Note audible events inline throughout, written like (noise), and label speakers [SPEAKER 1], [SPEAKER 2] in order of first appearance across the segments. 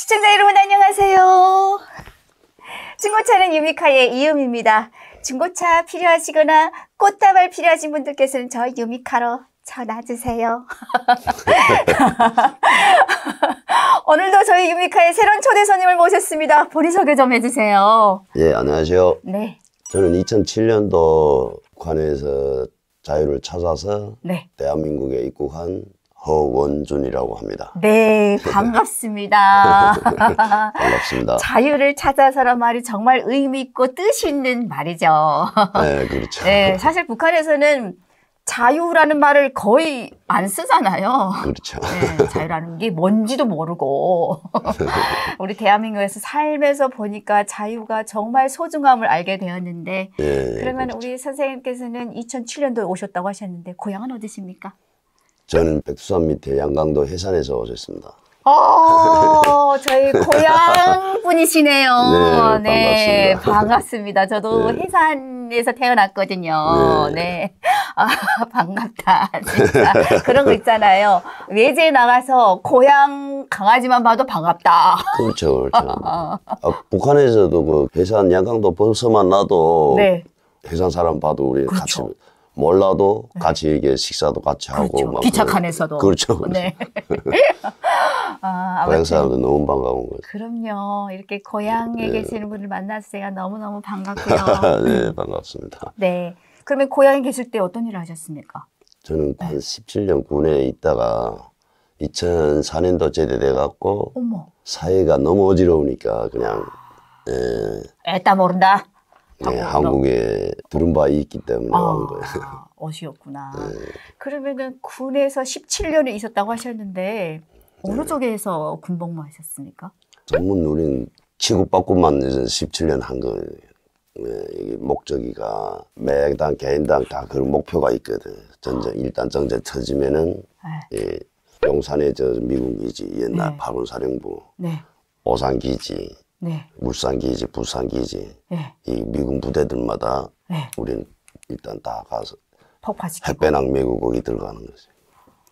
[SPEAKER 1] 시청자 여러분 안녕하세요. 중고차는 유미카의 이음입니다. 중고차 필요하시거나 꽃다발 필요하신 분들께서는 저 유미카로 전화주세요. (laughs) 오늘도 저희 유미카의 새로운 초대 손님을 모셨습니다. 본인 소개 좀 해주세요.
[SPEAKER 2] 예, 안녕하세요.
[SPEAKER 1] 네,
[SPEAKER 2] 저는 2007년도 관에서 자유를 찾아서
[SPEAKER 1] 네.
[SPEAKER 2] 대한민국에 입국한 허원준이라고 합니다.
[SPEAKER 1] 네, 반갑습니다. (laughs)
[SPEAKER 2] 반갑습니다.
[SPEAKER 1] 자유를 찾아서란 말이 정말 의미 있고 뜻 있는 말이죠.
[SPEAKER 2] 네, 그렇죠.
[SPEAKER 1] 네, 사실 북한에서는 자유라는 말을 거의 안 쓰잖아요.
[SPEAKER 2] 그렇죠.
[SPEAKER 1] 네, 자유라는 게 뭔지도 모르고 (laughs) 우리 대한민국에서 살면서 보니까 자유가 정말 소중함을 알게 되었는데
[SPEAKER 2] 예,
[SPEAKER 1] 그러면
[SPEAKER 2] 그렇죠.
[SPEAKER 1] 우리 선생님께서는 2007년도에 오셨다고 하셨는데 고향은 어디십니까?
[SPEAKER 2] 저는 백두산 밑에 양강도 해산에서 오셨습니다.
[SPEAKER 1] 어, (laughs) 저희 고향 분이시네요.
[SPEAKER 2] 네, 반갑습니다.
[SPEAKER 1] 반갑습니다. 저도
[SPEAKER 2] 네.
[SPEAKER 1] 해산에서 태어났거든요. 네.
[SPEAKER 2] 네.
[SPEAKER 1] 아, (laughs) 반갑다. 진짜. 그런 거 있잖아요. 외지에 나가서 고향 강아지만 봐도 반갑다.
[SPEAKER 2] 그렇죠, 그렇죠. (laughs) 아, 북한에서도 그 해산 양강도 벌써만 나도
[SPEAKER 1] 네.
[SPEAKER 2] 해산 사람 봐도 우리
[SPEAKER 1] 그렇죠.
[SPEAKER 2] 같이 몰라도 같이 이게 식사도 같이 하고
[SPEAKER 1] 그렇죠.
[SPEAKER 2] 막
[SPEAKER 1] 기차칸에서도.
[SPEAKER 2] 그렇죠. 그렇죠.
[SPEAKER 1] 네. (laughs) 아,
[SPEAKER 2] 고향 사람도 너무 반가운 거죠.
[SPEAKER 1] 그럼요. 이렇게 고향에
[SPEAKER 2] 네.
[SPEAKER 1] 계시는 분을 만나서 제가 너무너무 반갑고요. (laughs)
[SPEAKER 2] 네, 반갑습니다.
[SPEAKER 1] 네. 그러면 고향에 계실 때 어떤 일을 하셨습니까?
[SPEAKER 2] 저는 한 17년 군에 있다가 2004년도 제대돼 갖고. 사회가 너무 어지러우니까 그냥 예,
[SPEAKER 1] 에따 모른다.
[SPEAKER 2] 예, 한국에 들은 바 있기 때문에 온 거예요. (laughs)
[SPEAKER 1] 아, 어시였구나.
[SPEAKER 2] 네.
[SPEAKER 1] 그러면은 군에서 17년을 있었다고 하셨는데 어느 쪽에서 군복무 하셨습니까?
[SPEAKER 2] 전문 우리는 취급받고만 이제 17년 한 거예요. 예, 이게 목적이가 매당 개인당 다 그런 목표가 있거든. 전쟁 일단 전쟁 터지면은
[SPEAKER 1] 네.
[SPEAKER 2] 예, 용산에 저 미군 기지 옛날
[SPEAKER 1] 네.
[SPEAKER 2] 파군 사령부
[SPEAKER 1] 네.
[SPEAKER 2] 오산 기지
[SPEAKER 1] 네.
[SPEAKER 2] 울산 기지 부산 기지
[SPEAKER 1] 네.
[SPEAKER 2] 이 미군 부대들마다
[SPEAKER 1] 네.
[SPEAKER 2] 우리는 일단 다 가서
[SPEAKER 1] 폭파시키고.
[SPEAKER 2] 햇배낭 메고 거기 들어가는 거지.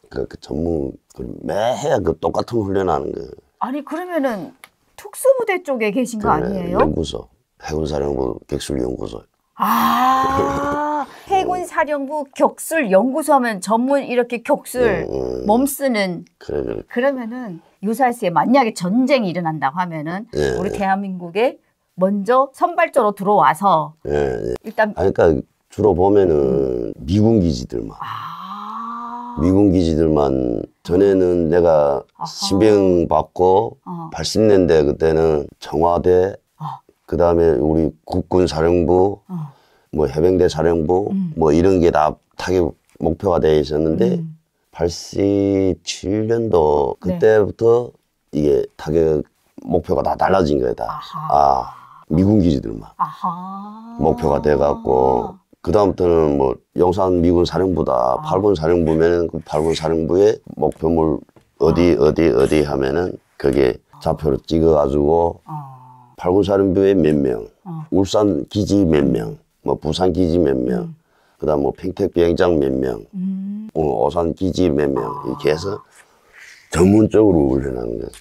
[SPEAKER 2] 그, 그 전문 그 매해 그 똑같은 훈련하는 거.
[SPEAKER 1] 아니 그러면은 특수부대 쪽에 계신
[SPEAKER 2] 거그
[SPEAKER 1] 아니에요?
[SPEAKER 2] 연구소 해군사령부 객술연구소.
[SPEAKER 1] 아 (laughs) 해군 사령부 격술 연구소 하면 전문 이렇게 격술
[SPEAKER 2] 음, 음.
[SPEAKER 1] 몸 쓰는
[SPEAKER 2] 그래 그래.
[SPEAKER 1] 그러면은 유사시에 만약에 전쟁이 일어난다고 하면은
[SPEAKER 2] 예,
[SPEAKER 1] 우리 대한민국에 먼저 선발적으로 들어와서
[SPEAKER 2] 예, 예.
[SPEAKER 1] 일단
[SPEAKER 2] 아니, 그러니까 주로 보면은 미군 기지들만
[SPEAKER 1] 아
[SPEAKER 2] 미군 기지들만 전에는 내가
[SPEAKER 1] 아하.
[SPEAKER 2] 신병 받고
[SPEAKER 1] 어.
[SPEAKER 2] 80년대 그때는 청와대
[SPEAKER 1] 어.
[SPEAKER 2] 그다음에 우리 국군 사령부
[SPEAKER 1] 어.
[SPEAKER 2] 뭐 해병대 사령부
[SPEAKER 1] 음.
[SPEAKER 2] 뭐 이런 게 다 타격 목표가 돼 있었는데
[SPEAKER 1] 음.
[SPEAKER 2] 87년도
[SPEAKER 1] 네.
[SPEAKER 2] 그때부터 이게 타격 목표가 다 달라진 거야 다.
[SPEAKER 1] 아하
[SPEAKER 2] 아 미군 기지들만
[SPEAKER 1] 아하
[SPEAKER 2] 목표가 돼갖고 그 다음부터는 뭐 용산 미군 사령부다
[SPEAKER 1] 아.
[SPEAKER 2] 팔군 사령부면은 그 8군 사령부의 목표물 어디
[SPEAKER 1] 아.
[SPEAKER 2] 어디 어디 하면은 거기에 좌표로 찍어가지고
[SPEAKER 1] 어.
[SPEAKER 2] 팔군 사령부에 몇 명,
[SPEAKER 1] 어.
[SPEAKER 2] 울산 기지 몇 명, 뭐 부산 기지 몇 명,
[SPEAKER 1] 음.
[SPEAKER 2] 그다음 뭐 평택 비행장 몇 명,
[SPEAKER 1] 음.
[SPEAKER 2] 어, 오산 기지 몇명
[SPEAKER 1] 아.
[SPEAKER 2] 이렇게 해서 전문적으로 훈련하는 거죠.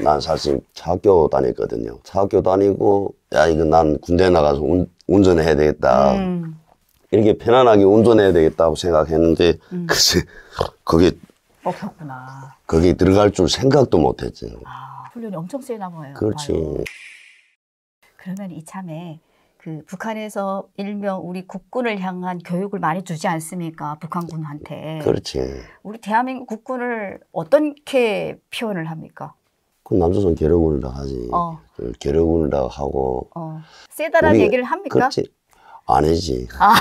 [SPEAKER 2] 난 사실 차학교 다녔거든요. 차학교 다니고 야 이거 난 군대 나가서 운, 운전해야 되겠다.
[SPEAKER 1] 음.
[SPEAKER 2] 이렇게 편안하게 운전해야 되겠다고 생각했는데
[SPEAKER 1] 음.
[SPEAKER 2] 글쎄 거기
[SPEAKER 1] 먹혔구나
[SPEAKER 2] 거기 들어갈 줄 생각도 못했지.
[SPEAKER 1] 아 훈련이 엄청 세나 보여요
[SPEAKER 2] 그렇지.
[SPEAKER 1] 봐요. 그러면 이참에 그 북한에서 일명 우리 국군을 향한 교육을 많이 주지 않습니까? 북한군한테.
[SPEAKER 2] 그렇지.
[SPEAKER 1] 우리 대한민국 국군을 어떻게 표현을 합니까?
[SPEAKER 2] 그 남조선 계력군을 다 하지.
[SPEAKER 1] 어,
[SPEAKER 2] 그 계력군을 다 하고.
[SPEAKER 1] 어. 세다라는
[SPEAKER 2] 우리-
[SPEAKER 1] 얘기를 합니까?
[SPEAKER 2] 그렇지. 안 해지.
[SPEAKER 1] 아.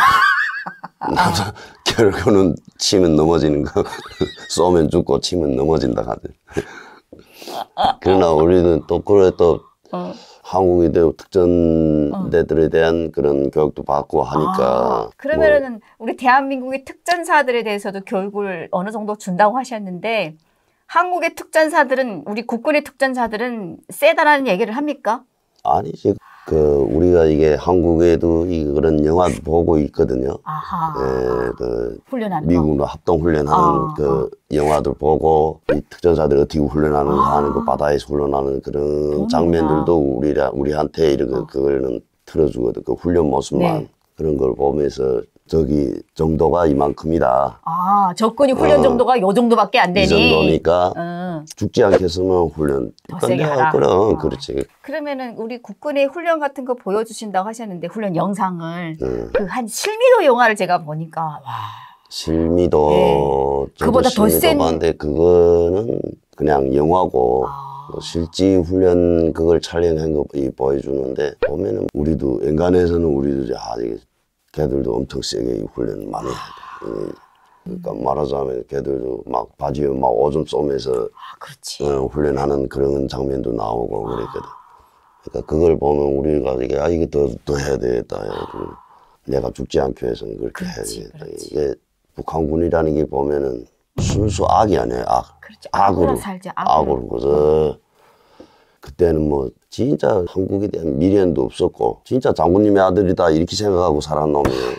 [SPEAKER 1] (laughs)
[SPEAKER 2] 남자 계력군은 치면 넘어지는 거. (laughs) 쏘면 죽고 치면 넘어진다 하든. (laughs) 그러나 우리는 또 그래 또
[SPEAKER 1] 어.
[SPEAKER 2] 한국에 대한 특전대들에 대한 그런 교육도 받고 하니까.
[SPEAKER 1] 아, 그러면은 우리 대한민국의 특전사들에 대해서도 교육을 어느 정도 준다고 하셨는데 한국의 특전사들은 우리 국군의 특전사들은 세다라는 얘기를 합니까?
[SPEAKER 2] 뭐 아니지. 그 우리가 이게 한국에도 이 그런 영화 보고 있거든요.
[SPEAKER 1] 아하.
[SPEAKER 2] 예, 그
[SPEAKER 1] 훈련하는 거.
[SPEAKER 2] 미국으로 합동 훈련하는
[SPEAKER 1] 아,
[SPEAKER 2] 그 영화들 보고 이 특전사들 어떻게 훈련하는 거 하는 거 바다에서 훈련하는 그런
[SPEAKER 1] 보는구나.
[SPEAKER 2] 장면들도 우리라 우리한테 이렇게
[SPEAKER 1] 어.
[SPEAKER 2] 그거는 틀어주거든 그 훈련 모습만
[SPEAKER 1] 네.
[SPEAKER 2] 그런 걸 보면서 저기 정도가 이만큼이다
[SPEAKER 1] 아, 적군이 훈련
[SPEAKER 2] 어.
[SPEAKER 1] 정도가 요 정도밖에 안 되니.
[SPEAKER 2] 이 정도니까
[SPEAKER 1] 응.
[SPEAKER 2] 죽지 않겠으면 훈련 근데. 그럼
[SPEAKER 1] 어.
[SPEAKER 2] 그렇지
[SPEAKER 1] 그러면은 우리 국군의 훈련 같은 거 보여주신다고 하셨는데 훈련 영상을
[SPEAKER 2] 응.
[SPEAKER 1] 그한 실미도 영화를 제가 보니까 와
[SPEAKER 2] 실미도
[SPEAKER 1] 네. 그보다 더 센-
[SPEAKER 2] 봤는데 그거는 그냥 영화고
[SPEAKER 1] 아.
[SPEAKER 2] 뭐 실지 훈련 그걸 촬영한 거 이- 보여주는데 보면은 우리도 엔간에서는 우리도 이제 아 이게 걔들도 엄청 세게 이 훈련 많이 해야 돼. 이- 그러니까 말하자면 걔들도 막 바지에 막 오줌 쏘면서
[SPEAKER 1] 아, 그렇지.
[SPEAKER 2] 어, 훈련하는 그런 장면도 나오고 그랬거든. 그러니까 그걸 보면 우리가 이게 아 이게 더더 해야 되겠다. 해가지고 내가 죽지 않기 위해서는 그렇게
[SPEAKER 1] 그렇지,
[SPEAKER 2] 해야 되겠다.
[SPEAKER 1] 그렇지.
[SPEAKER 2] 이게 북한군이라는 게 보면은 순수 악이 아니에요. 악.
[SPEAKER 1] 그렇지.
[SPEAKER 2] 악으로
[SPEAKER 1] 악으로 살죠. 악으로.
[SPEAKER 2] 악으로 그래서 그때는 뭐 진짜 한국에 대한 미련도 없었고 진짜 장군님의 아들이다 이렇게 생각하고 살았 놈이에요.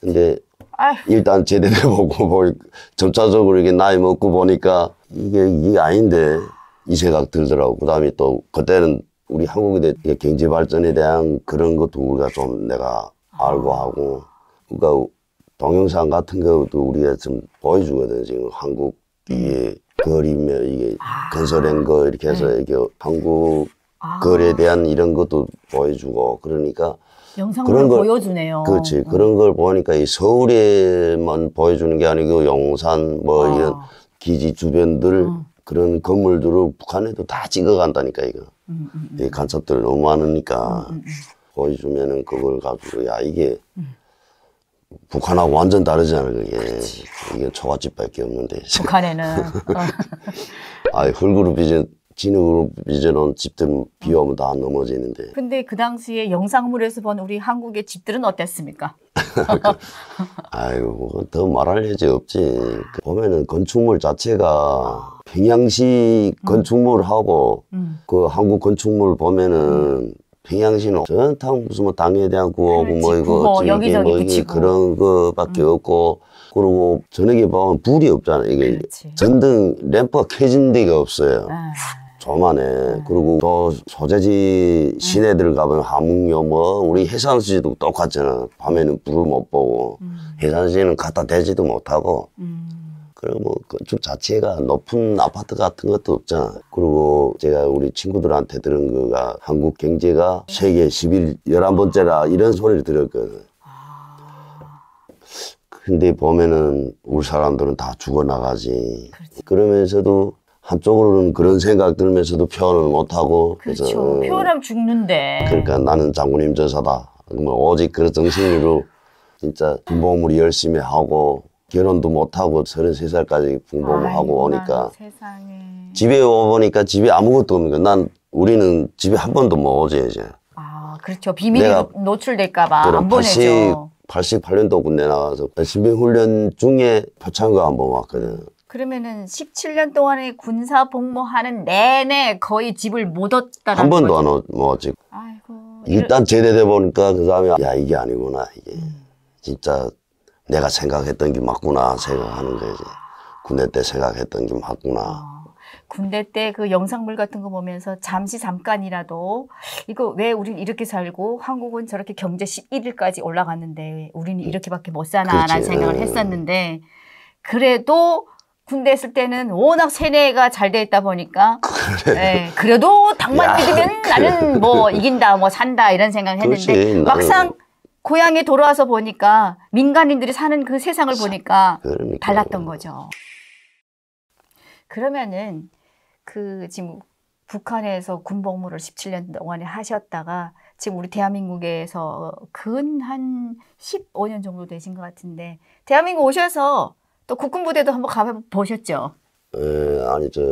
[SPEAKER 2] 근데
[SPEAKER 1] 아휴,
[SPEAKER 2] 일단 제대로 (laughs) 보고 뭐 점차적으로 이게 나이 먹고 보니까 이게 이게 아닌데 이 생각 들더라고. 그다음에 또 그때는 우리 이게 경제 발전에 대한 그런 것도 우리가 좀 내가 알고 하고. 그러니까 동영상 같은 것도 우리가 좀 보여주거든 지금 한국 이게 그림에 이게 건설한 거 이렇게 해서 이게 한국
[SPEAKER 1] 아,
[SPEAKER 2] 거리에 대한 이런 것도 보여주고 그러니까 그런 걸-
[SPEAKER 1] 보여주네요.
[SPEAKER 2] 그렇지.
[SPEAKER 1] 어.
[SPEAKER 2] 그런 걸 보니까 이 서울에만 보여주는 게 아니고 용산 뭐
[SPEAKER 1] 아.
[SPEAKER 2] 이런 기지 주변들
[SPEAKER 1] 음.
[SPEAKER 2] 그런 건물들을 북한에도 다 찍어간다니까 이거.
[SPEAKER 1] 음, 음,
[SPEAKER 2] 이 간첩들 너무 많으니까
[SPEAKER 1] 음, 음.
[SPEAKER 2] 보여주면은 그걸 가지고 야 이게 북한하고 완전 다르잖아 그게. 이게 초가집밖에 없는데.
[SPEAKER 1] 북한에는 어.
[SPEAKER 2] 아 흙으로 빚은 진흙으로 빚어놓은 집들 비 오면 다 넘어지는데.
[SPEAKER 1] 근데 그 당시에 영상물에서 본 우리 한국의 집들은 어땠습니까? (laughs)
[SPEAKER 2] 아이고, 더 말할 여지 없지. 그 보면은 건축물 자체가 평양시 건축물하고
[SPEAKER 1] 음.
[SPEAKER 2] 그 한국 건축물 보면은 평양시는 전탕 무슨 뭐 당에 대한 구호고 뭐
[SPEAKER 1] 그렇지,
[SPEAKER 2] 이거
[SPEAKER 1] 여기저기
[SPEAKER 2] 뭐 이게.
[SPEAKER 1] 음.
[SPEAKER 2] 그런 거밖에 없고 그리고 저녁에 보면 불이 없잖아. 이게
[SPEAKER 1] 그렇지.
[SPEAKER 2] 전등 램프가 켜진 데가 없어요.
[SPEAKER 1] 아,
[SPEAKER 2] 조만해. 그리고 또 소재지 시내들 가면 함흥요 뭐 우리 해상시도 똑같잖아. 밤에는 불을 못 보고
[SPEAKER 1] 음,
[SPEAKER 2] 해상시는 갖다 대지도 못하고
[SPEAKER 1] 음.
[SPEAKER 2] 그리고 뭐 건축 자체가 높은 아파트 같은 것도 없잖아. 그리고 제가 우리 친구들한테 들은 거가 한국 경제가 세계 11, 11번째라 이런 소리를 들었거든. 근데 보면은 우리 사람들은 다 죽어나가지. 그러면서도 한쪽으로는 그런 생각 들면서도 표현을 못하고
[SPEAKER 1] 그렇죠.
[SPEAKER 2] 그래서
[SPEAKER 1] 표현하면 죽는데.
[SPEAKER 2] 그러니까 나는 장군님 전사다. 뭐 오직 그 정신으로 진짜 군복무를 열심히 하고 결혼도 못하고 33살까지 군복무 하고 오니까
[SPEAKER 1] 세상에.
[SPEAKER 2] 집에 오보니까 집에 아무것도 없는 거야. 난 우리는 집에 한 번도 못 오지 이제.
[SPEAKER 1] 아, 그렇죠. 비밀이
[SPEAKER 2] 내가
[SPEAKER 1] 노- 노출될까 봐 안
[SPEAKER 2] 그럼 80,
[SPEAKER 1] 보내죠.
[SPEAKER 2] 88년도 군대 나가서 신병훈련 중에 표창과 한번 왔거든.
[SPEAKER 1] 그러면은 17년 동안에 군사 복무하는 내내 거의 집을 못 얻다는
[SPEAKER 2] 한 번도. 안 오- 못 왔지.
[SPEAKER 1] 아이고.
[SPEAKER 2] 일단 제대돼 보니까 그 다음에 야 이게 아니구나 이게 진짜 내가 생각했던 게 맞구나 생각하는 거지 군대 때 생각했던 게 맞구나
[SPEAKER 1] 어, 군대 때 그 영상물 같은 거 보면서 잠시 잠깐이라도 이거 왜 우린 이렇게 살고 한국은 저렇게 경제 11위까지 올라갔는데 우리는 이렇게밖에 못 사나라는. 생각을
[SPEAKER 2] 음.
[SPEAKER 1] 했었는데 그래도 군대 있을 때는 워낙 세뇌가 잘 돼 있다 보니까. 예, 그래도 당만
[SPEAKER 2] 야,
[SPEAKER 1] 믿으면 나는 뭐 이긴다 뭐 산다 이런 생각을 했는데
[SPEAKER 2] 그렇지,
[SPEAKER 1] 막상 고향에 돌아와서 보니까 민간인들이 사는 그 세상을 보니까
[SPEAKER 2] 그러니까.
[SPEAKER 1] 달랐던 거죠. 그러면은 그 지금 북한에서 군복무를 17년 동안에 하셨다가 지금 우리 대한민국에서 근 한 15년 정도 되신 것 같은데 대한민국 오셔서 또 국군부대도 한번 가보셨죠?
[SPEAKER 2] 에, 아니 저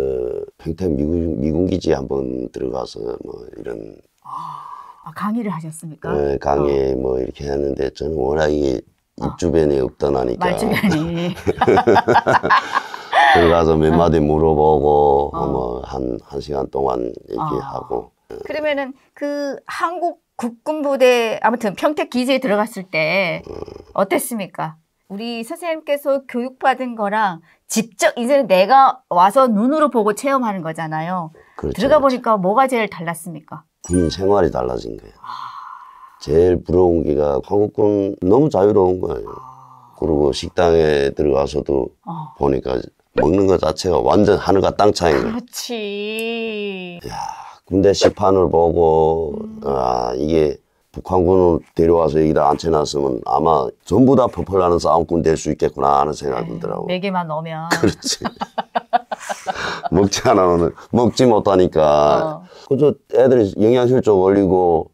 [SPEAKER 2] 평택 미군 미군 기지 한번 들어가서 뭐 이런
[SPEAKER 1] 아, 강의를 하셨습니까?
[SPEAKER 2] 에, 강의 뭐 이렇게 했는데 저는 워낙 입 주변에 없던 하니까
[SPEAKER 1] 말 주변이 (laughs)
[SPEAKER 2] 들어가서 몇 마디 물어보고
[SPEAKER 1] 어.
[SPEAKER 2] 뭐한 한 시간 동안 얘기하고
[SPEAKER 1] 그러면은 그 한국 국군부대 아무튼 평택 기지에 들어갔을 때 어땠습니까? 우리 선생님께서 교육받은 거랑 직접 이제는 내가 와서 눈으로 보고 체험하는 거잖아요.
[SPEAKER 2] 그렇죠.
[SPEAKER 1] 들어가
[SPEAKER 2] 그렇죠.
[SPEAKER 1] 보니까 뭐가 제일 달랐습니까?
[SPEAKER 2] 군인 생활이 달라진 거예요. 제일 부러운 게가 한국군 너무 자유로운 거예요. 그리고 식당에 들어가서도
[SPEAKER 1] 어.
[SPEAKER 2] 보니까 먹는 것 자체가 완전 하늘과 땅 차이인 거예요.
[SPEAKER 1] 그렇지.
[SPEAKER 2] 군대 시판을 보고
[SPEAKER 1] 음.
[SPEAKER 2] 아 이게 북한군을 데려와서 여기다 앉혀놨으면 아마 전부 다 퍼펄나는 싸움꾼 될 수 있겠구나 하는 생각이 들더라고.
[SPEAKER 1] 네 개만 넣으면. (laughs)
[SPEAKER 2] 그렇지. (laughs) 먹지 않으면 먹지 못하니까.
[SPEAKER 1] 어.
[SPEAKER 2] 그저 애들이 영양실조 올리고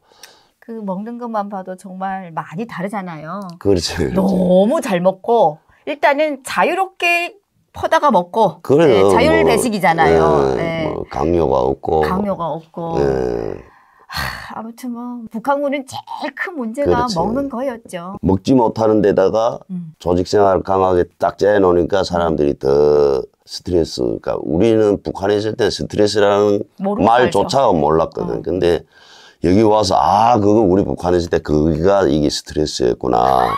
[SPEAKER 1] 그 먹는 것만 봐도 정말 많이 다르잖아요.
[SPEAKER 2] 그렇지. 그렇지.
[SPEAKER 1] 너무 잘 먹고 일단은 자유롭게 퍼다가 먹고
[SPEAKER 2] 그래요.
[SPEAKER 1] 네, 자율
[SPEAKER 2] 뭐,
[SPEAKER 1] 배식이잖아요.
[SPEAKER 2] 예,
[SPEAKER 1] 네.
[SPEAKER 2] 뭐 강요가 없고.
[SPEAKER 1] 강요가 없고
[SPEAKER 2] 예.
[SPEAKER 1] 하, 아무튼 뭐 북한군은 제일 큰 문제가
[SPEAKER 2] 그렇지.
[SPEAKER 1] 먹는 거였죠.
[SPEAKER 2] 먹지 못하는 데다가
[SPEAKER 1] 음.
[SPEAKER 2] 조직 생활을 강하게 딱 짜놓으니까 사람들이 더 스트레스, 그러니까 우리는 북한에 있을 때 스트레스라는 말조차가 몰랐거든.
[SPEAKER 1] 어.
[SPEAKER 2] 근데 여기 와서 아, 그거 우리 북한에 있을 때 그가 이게 스트레스였구나.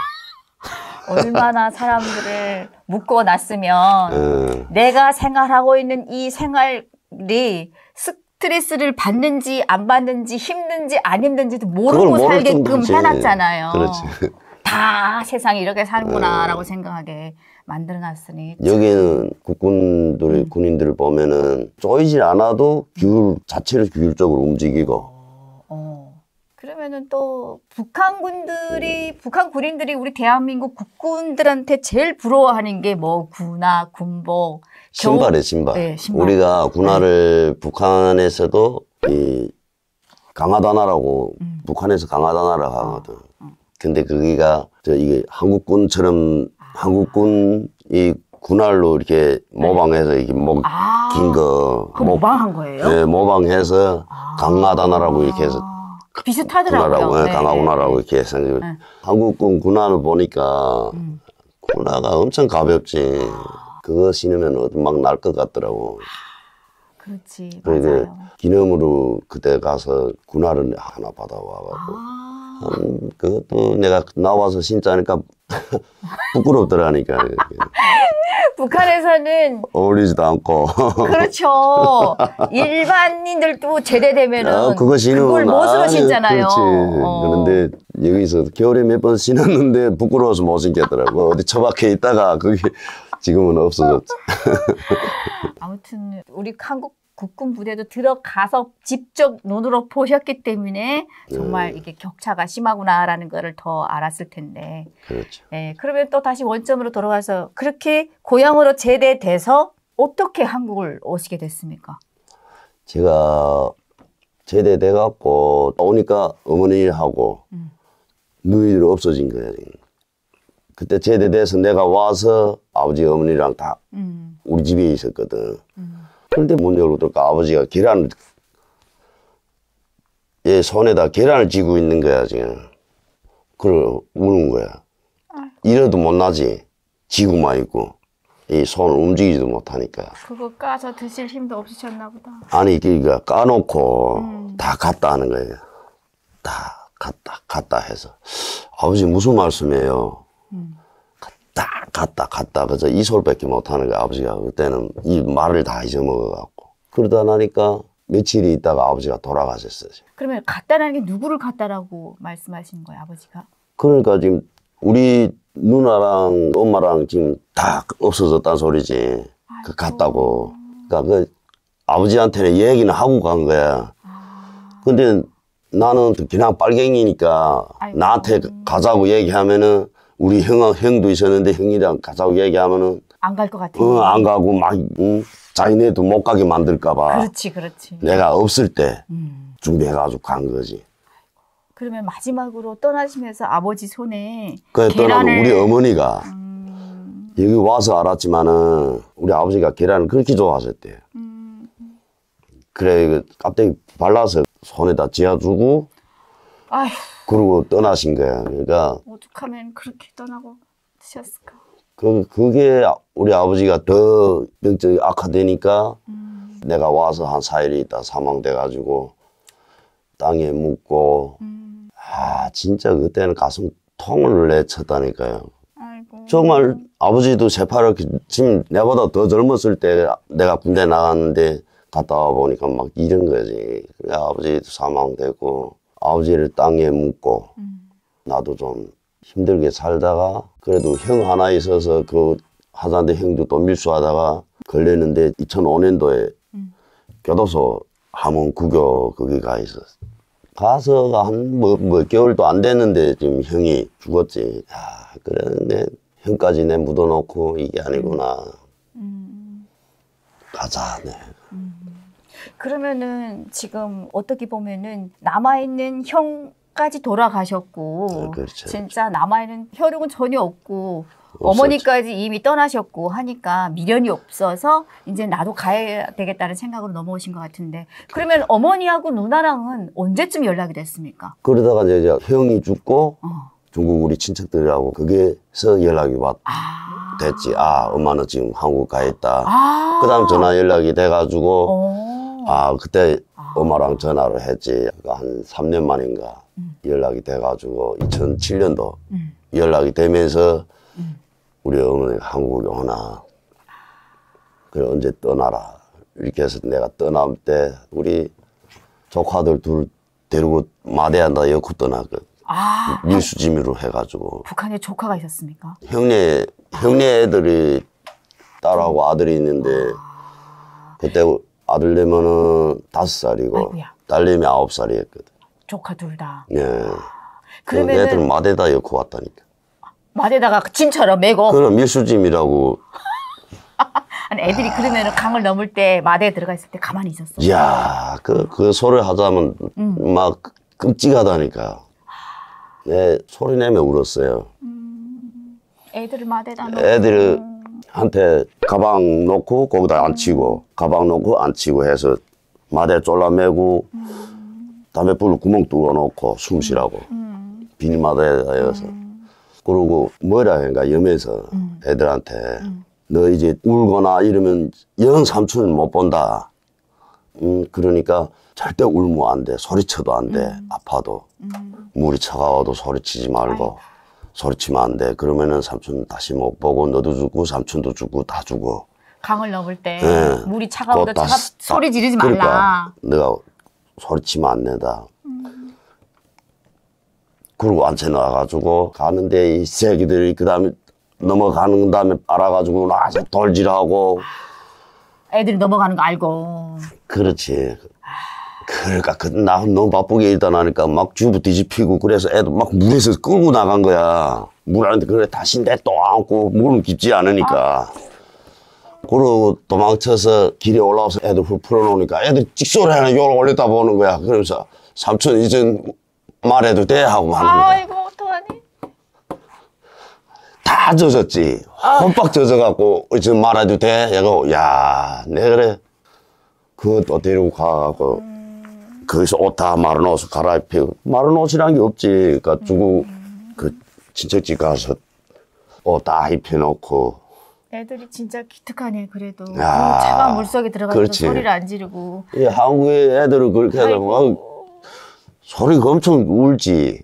[SPEAKER 2] (laughs)
[SPEAKER 1] 얼마나 사람들을 묶어 놨으면
[SPEAKER 2] 예.
[SPEAKER 1] 내가 생활하고 있는 이 생활이 스트레스를 받는지 안 받는지 힘든지 안 힘든지도 모르고 살게끔
[SPEAKER 2] 정도지.
[SPEAKER 1] 해놨잖아요.
[SPEAKER 2] 그렇지.
[SPEAKER 1] 다 세상이 이렇게
[SPEAKER 2] 네.
[SPEAKER 1] 사는구나라고 생각하게 만들어놨으니
[SPEAKER 2] 여기는 국군들이
[SPEAKER 1] 음.
[SPEAKER 2] 군인들을 보면은 쪼이질 않아도 규율 자체를 규율적으로 움직이고
[SPEAKER 1] 어. 그러면은 또 북한 군들이 북한 군인들이 우리 대한민국 국군들한테 제일 부러워하는 게뭐 군화, 군복,
[SPEAKER 2] 신발에 신발.
[SPEAKER 1] 네, 신발.
[SPEAKER 2] 우리가 군화를 북한에서도 이 강화단화라고
[SPEAKER 1] 음.
[SPEAKER 2] 북한에서 강화단화라고 하거든.
[SPEAKER 1] 어.
[SPEAKER 2] 근데 거기가 저 이게 한국군처럼 한국군 이 군활로 이렇게 모방해서 이게 목
[SPEAKER 1] 네. 아,
[SPEAKER 2] 긴 거,
[SPEAKER 1] 그
[SPEAKER 2] 목,
[SPEAKER 1] 모방한 거예요?
[SPEAKER 2] 네, 모방해서
[SPEAKER 1] 아.
[SPEAKER 2] 강화단화라고 이렇게 해서
[SPEAKER 1] 비슷하더라고요.
[SPEAKER 2] 군화라고, 네,
[SPEAKER 1] 네,
[SPEAKER 2] 강화군화라고
[SPEAKER 1] 네.
[SPEAKER 2] 이렇게 해서
[SPEAKER 1] 네.
[SPEAKER 2] 한국군 군화를 보니까
[SPEAKER 1] 음.
[SPEAKER 2] 군화가 엄청 가볍지. 그거 신으면 어디 막 날 것 같더라고.
[SPEAKER 1] 그렇지,
[SPEAKER 2] 그게
[SPEAKER 1] 맞아요.
[SPEAKER 2] 기념으로 그때 가서 군화를 하나 받아와가지고
[SPEAKER 1] 아,
[SPEAKER 2] 음, 그것도 내가 나와서 신자니까 (laughs) 부끄럽더라니까 (laughs)
[SPEAKER 1] 북한에서는
[SPEAKER 2] 어울리지도 않고
[SPEAKER 1] 그렇죠. (laughs) 일반인들도 제대되면은
[SPEAKER 2] 아, 그거 신으면
[SPEAKER 1] 그걸
[SPEAKER 2] 아니,
[SPEAKER 1] 신잖아요.
[SPEAKER 2] 그렇지.
[SPEAKER 1] 어.
[SPEAKER 2] 그런데 여기서 겨울에 몇 번 신었는데 부끄러워서 못 신겠더라고 어디 처박혀 있다가 그게 지금은 없어졌지 (laughs)
[SPEAKER 1] 아무튼 우리 한국 국군 부대도 들어가서 직접 눈으로 보셨기 때문에 정말 이게 격차가 심하구나라는 거를 더 알았을 텐데.
[SPEAKER 2] 그렇죠
[SPEAKER 1] 예, 그러면 또 다시 원점으로 돌아가서 그렇게 고향으로 제대돼서 어떻게 한국을 오시게 됐습니까?
[SPEAKER 2] 제가 제대돼 갖고 오니까 어머니하고
[SPEAKER 1] 음.
[SPEAKER 2] 누이들 없어진 지금. 그때 제대돼서 내가 와서 아버지 어머니랑 다
[SPEAKER 1] 음,
[SPEAKER 2] 우리 집에 있었거든.
[SPEAKER 1] 음.
[SPEAKER 2] 그런데 문 들어가 아버지가 계란을 얘 손에다 계란을 쥐고 있는 거야 지금. 그래 우는 거야. 이래도 못 나지. 쥐고만 있고 이 손을 움직이지도 못하니까.
[SPEAKER 1] 그거 까서 드실 힘도 없으셨나 보다.
[SPEAKER 2] 아니 그러니까 까놓고
[SPEAKER 1] 음.
[SPEAKER 2] 다 갔다 하는 거예요. 다 갔다 갔다 해서 아버지 무슨 말씀이에요?
[SPEAKER 1] 음.
[SPEAKER 2] 갔다 갔다 그래서 이 소리밖에 못하는 거야 아버지가 그때는 이 말을 다 잊어먹어 갖고 그러다 나니까 며칠이 있다가 아버지가 돌아가셨어요.
[SPEAKER 1] 그러면 갔다라는 게 누구를 갔다라고 말씀하시는 거예요, 아버지가?
[SPEAKER 2] 그러니까 지금 우리 누나랑 엄마랑 지금 다 없어졌다는 소리지. 그 갔다고. 그러니까 그 아버지한테는 얘기는 하고 간 거야.
[SPEAKER 1] 아,
[SPEAKER 2] 근데 나는 그냥 빨갱이니까
[SPEAKER 1] 아이고.
[SPEAKER 2] 나한테 가자고 얘기하면은 우리 형, 형도 있었는데 형이랑 가자고 얘기하면은
[SPEAKER 1] 안 갈 것 같아요.
[SPEAKER 2] 어, 안 가고 막 응? 자기네도 못 가게 만들까 봐
[SPEAKER 1] 그렇지, 그렇지.
[SPEAKER 2] 내가 없을 때
[SPEAKER 1] 음.
[SPEAKER 2] 준비해가지고 간 거지.
[SPEAKER 1] 그러면 마지막으로 떠나시면서 아버지 손에
[SPEAKER 2] 그래 떠나면 우리 어머니가
[SPEAKER 1] 음,
[SPEAKER 2] 여기 와서 알았지만은 우리 아버지가 계란을 그렇게 좋아하셨대요.
[SPEAKER 1] 음,
[SPEAKER 2] 그래 그 껍데기 발라서 손에다 쥐어주고
[SPEAKER 1] 아휴,
[SPEAKER 2] 그러고 떠나신 거야. 그러니까
[SPEAKER 1] 오죽하면 그렇게 떠나고 드셨을까?
[SPEAKER 2] 그 그게 우리 아버지가 더 병적이 악화되니까
[SPEAKER 1] 음,
[SPEAKER 2] 내가 와서 한 4일 있다 사망돼 가지고 땅에 묻고
[SPEAKER 1] 음,
[SPEAKER 2] 아 진짜 그때는 가슴 통을 내쳤다니까요.
[SPEAKER 1] 아이고.
[SPEAKER 2] 정말 아버지도 새파랗 지금 내보다 더 젊었을 때 내가 군대 나갔는데 갔다 와 보니까 막 이런 거지. 아버지도 사망되고 아버지를 땅에 묻고
[SPEAKER 1] 음.
[SPEAKER 2] 나도 좀 힘들게 살다가 그래도 형 하나 있어서 그 하자인데 형도 또 밀수하다가 걸렸는데 2005년도에
[SPEAKER 1] 음.
[SPEAKER 2] 교도소 함원 구교 거기 가 있었어. 가서가 한뭐 뭐 개월도 안 됐는데 지금 형이 죽었지. 야, 그랬는데 형까지 내 묻어놓고 이게 아니구나.
[SPEAKER 1] 음.
[SPEAKER 2] 가자, 네.
[SPEAKER 1] 그러면은 지금 어떻게 보면은 남아있는 형 까지 돌아가셨고
[SPEAKER 2] 네, 그렇죠.
[SPEAKER 1] 진짜 남아있는 혈육은 전혀 없고 어머니까지 이미 떠나셨고 하니까 미련이 없어서 이제 나도 가야 되겠다는 생각으로 넘어오신 것 같은데 그러면 어머니하고 누나랑은 언제쯤 연락이 됐습니까?
[SPEAKER 2] 그러다가 이제 형이 죽고
[SPEAKER 1] 어.
[SPEAKER 2] 중국 우리 친척들하고 거기서 연락이 왔,
[SPEAKER 1] 아.
[SPEAKER 2] 됐지. 아, 엄마는 지금 한국 가 있다.
[SPEAKER 1] 아.
[SPEAKER 2] 그 다음 전화 연락이 돼가지고,
[SPEAKER 1] 어.
[SPEAKER 2] 아, 그때
[SPEAKER 1] 아.
[SPEAKER 2] 엄마랑 전화를 했지. 한 3년 만인가
[SPEAKER 1] 음.
[SPEAKER 2] 연락이 돼가지고, 2007년도
[SPEAKER 1] 음.
[SPEAKER 2] 연락이 되면서,
[SPEAKER 1] 음.
[SPEAKER 2] 우리 어머니가 한국에 오나. 그래, 언제 떠나라. 이렇게 해서 내가 떠날 때, 우리 조카들 둘 데리고 마대한다 여고 떠나거든.
[SPEAKER 1] 아.
[SPEAKER 2] 밀수지미로 해가지고.
[SPEAKER 1] 북한에 조카가 있었습니까?
[SPEAKER 2] 형네, 형네 애들이 딸하고 아들이 있는데, 그때 아들 내면은 다섯 살이고,
[SPEAKER 1] 아이고야.
[SPEAKER 2] 딸내미 아홉 살이었거든.
[SPEAKER 1] 조카 둘 다.
[SPEAKER 2] 예. 그 애들
[SPEAKER 1] 그러면은
[SPEAKER 2] 마대다 엮고 왔다니까.
[SPEAKER 1] 마대다가 짐처럼 메고
[SPEAKER 2] 그럼 밀수짐이라고, (laughs)
[SPEAKER 1] 아니 애들이 그러면은 강을 넘을 때 마대에 들어가 있을 때 가만히 있었어.
[SPEAKER 2] 이야, 그, 그 소리 하자면
[SPEAKER 1] 음.
[SPEAKER 2] 막 끔찍하다니까. 내 소리 내며 울었어요.
[SPEAKER 1] 애들을 마대다 놓고.
[SPEAKER 2] 애들 한테 가방 놓고 거기다 앉히고 가방 놓고 앉히고 해서 마대 졸라매고 담배불 구멍 뚫어 놓고 숨 쉬라고.
[SPEAKER 1] 음.
[SPEAKER 2] 비닐 마대에서. 그러고 뭐라 해가 염해서
[SPEAKER 1] 음.
[SPEAKER 2] 애들한테 너 이제 울거나 이러면 영 삼촌은 못 본다. 음 그러니까 절대 울면 안돼. 소리쳐도 안돼. 아파도.
[SPEAKER 1] 음.
[SPEAKER 2] 물이 차가워도 소리치지 말고 소리치면 안 돼. 그러면은 삼촌 다시 못 보고 너도 죽고 삼촌도 죽고 다 죽어.
[SPEAKER 1] 강을 넘을 때
[SPEAKER 2] 예.
[SPEAKER 1] 물이 차가워도
[SPEAKER 2] 스-
[SPEAKER 1] 소리 지르지 말라.
[SPEAKER 2] 그러니까 내가 소리치면 안 된다. 그러고 앉혀 나가가지고 가는데 이 새끼들이 그 다음에 넘어가는 다음에 알아가지고 나서 돌질하고
[SPEAKER 1] 애들이 넘어가는 거 알고.
[SPEAKER 2] 그렇지. 그러니까 그, 나 너무 바쁘게 일단 하니까 막 주부 뒤집히고 그래서 애들 막 물에서 끌고 나간 거야. 물 안에 그래 다시 내 또 안고 물은 깊지 않으니까. 그러고 도망쳐서 길에 올라와서 애들 풀 풀어놓으니까 애들 찍소리 하나 요를 올렸다 보는 거야. 그러면서 삼촌 이젠 말해도 돼? 하고 하는 거야.
[SPEAKER 1] 아이고 어떡하니?
[SPEAKER 2] 다 젖었지. 험박 젖어갖고 이제 말해도 돼? 얘가 야, 내 그래. 또 데리고 가갖고 거기서 옷 다 마른 옷을 갈아입히고 마른 옷이란 게 없지. 그러니까 중국 그 친척집 가서 옷 다 입혀놓고
[SPEAKER 1] 애들이 진짜 기특하네 그래도. 그
[SPEAKER 2] 야,
[SPEAKER 1] 차가운 물 속에 들어가서. 소리를 안 지르고.
[SPEAKER 2] 이 한국의 애들은 그렇게 하면. 소리가 엄청 울지.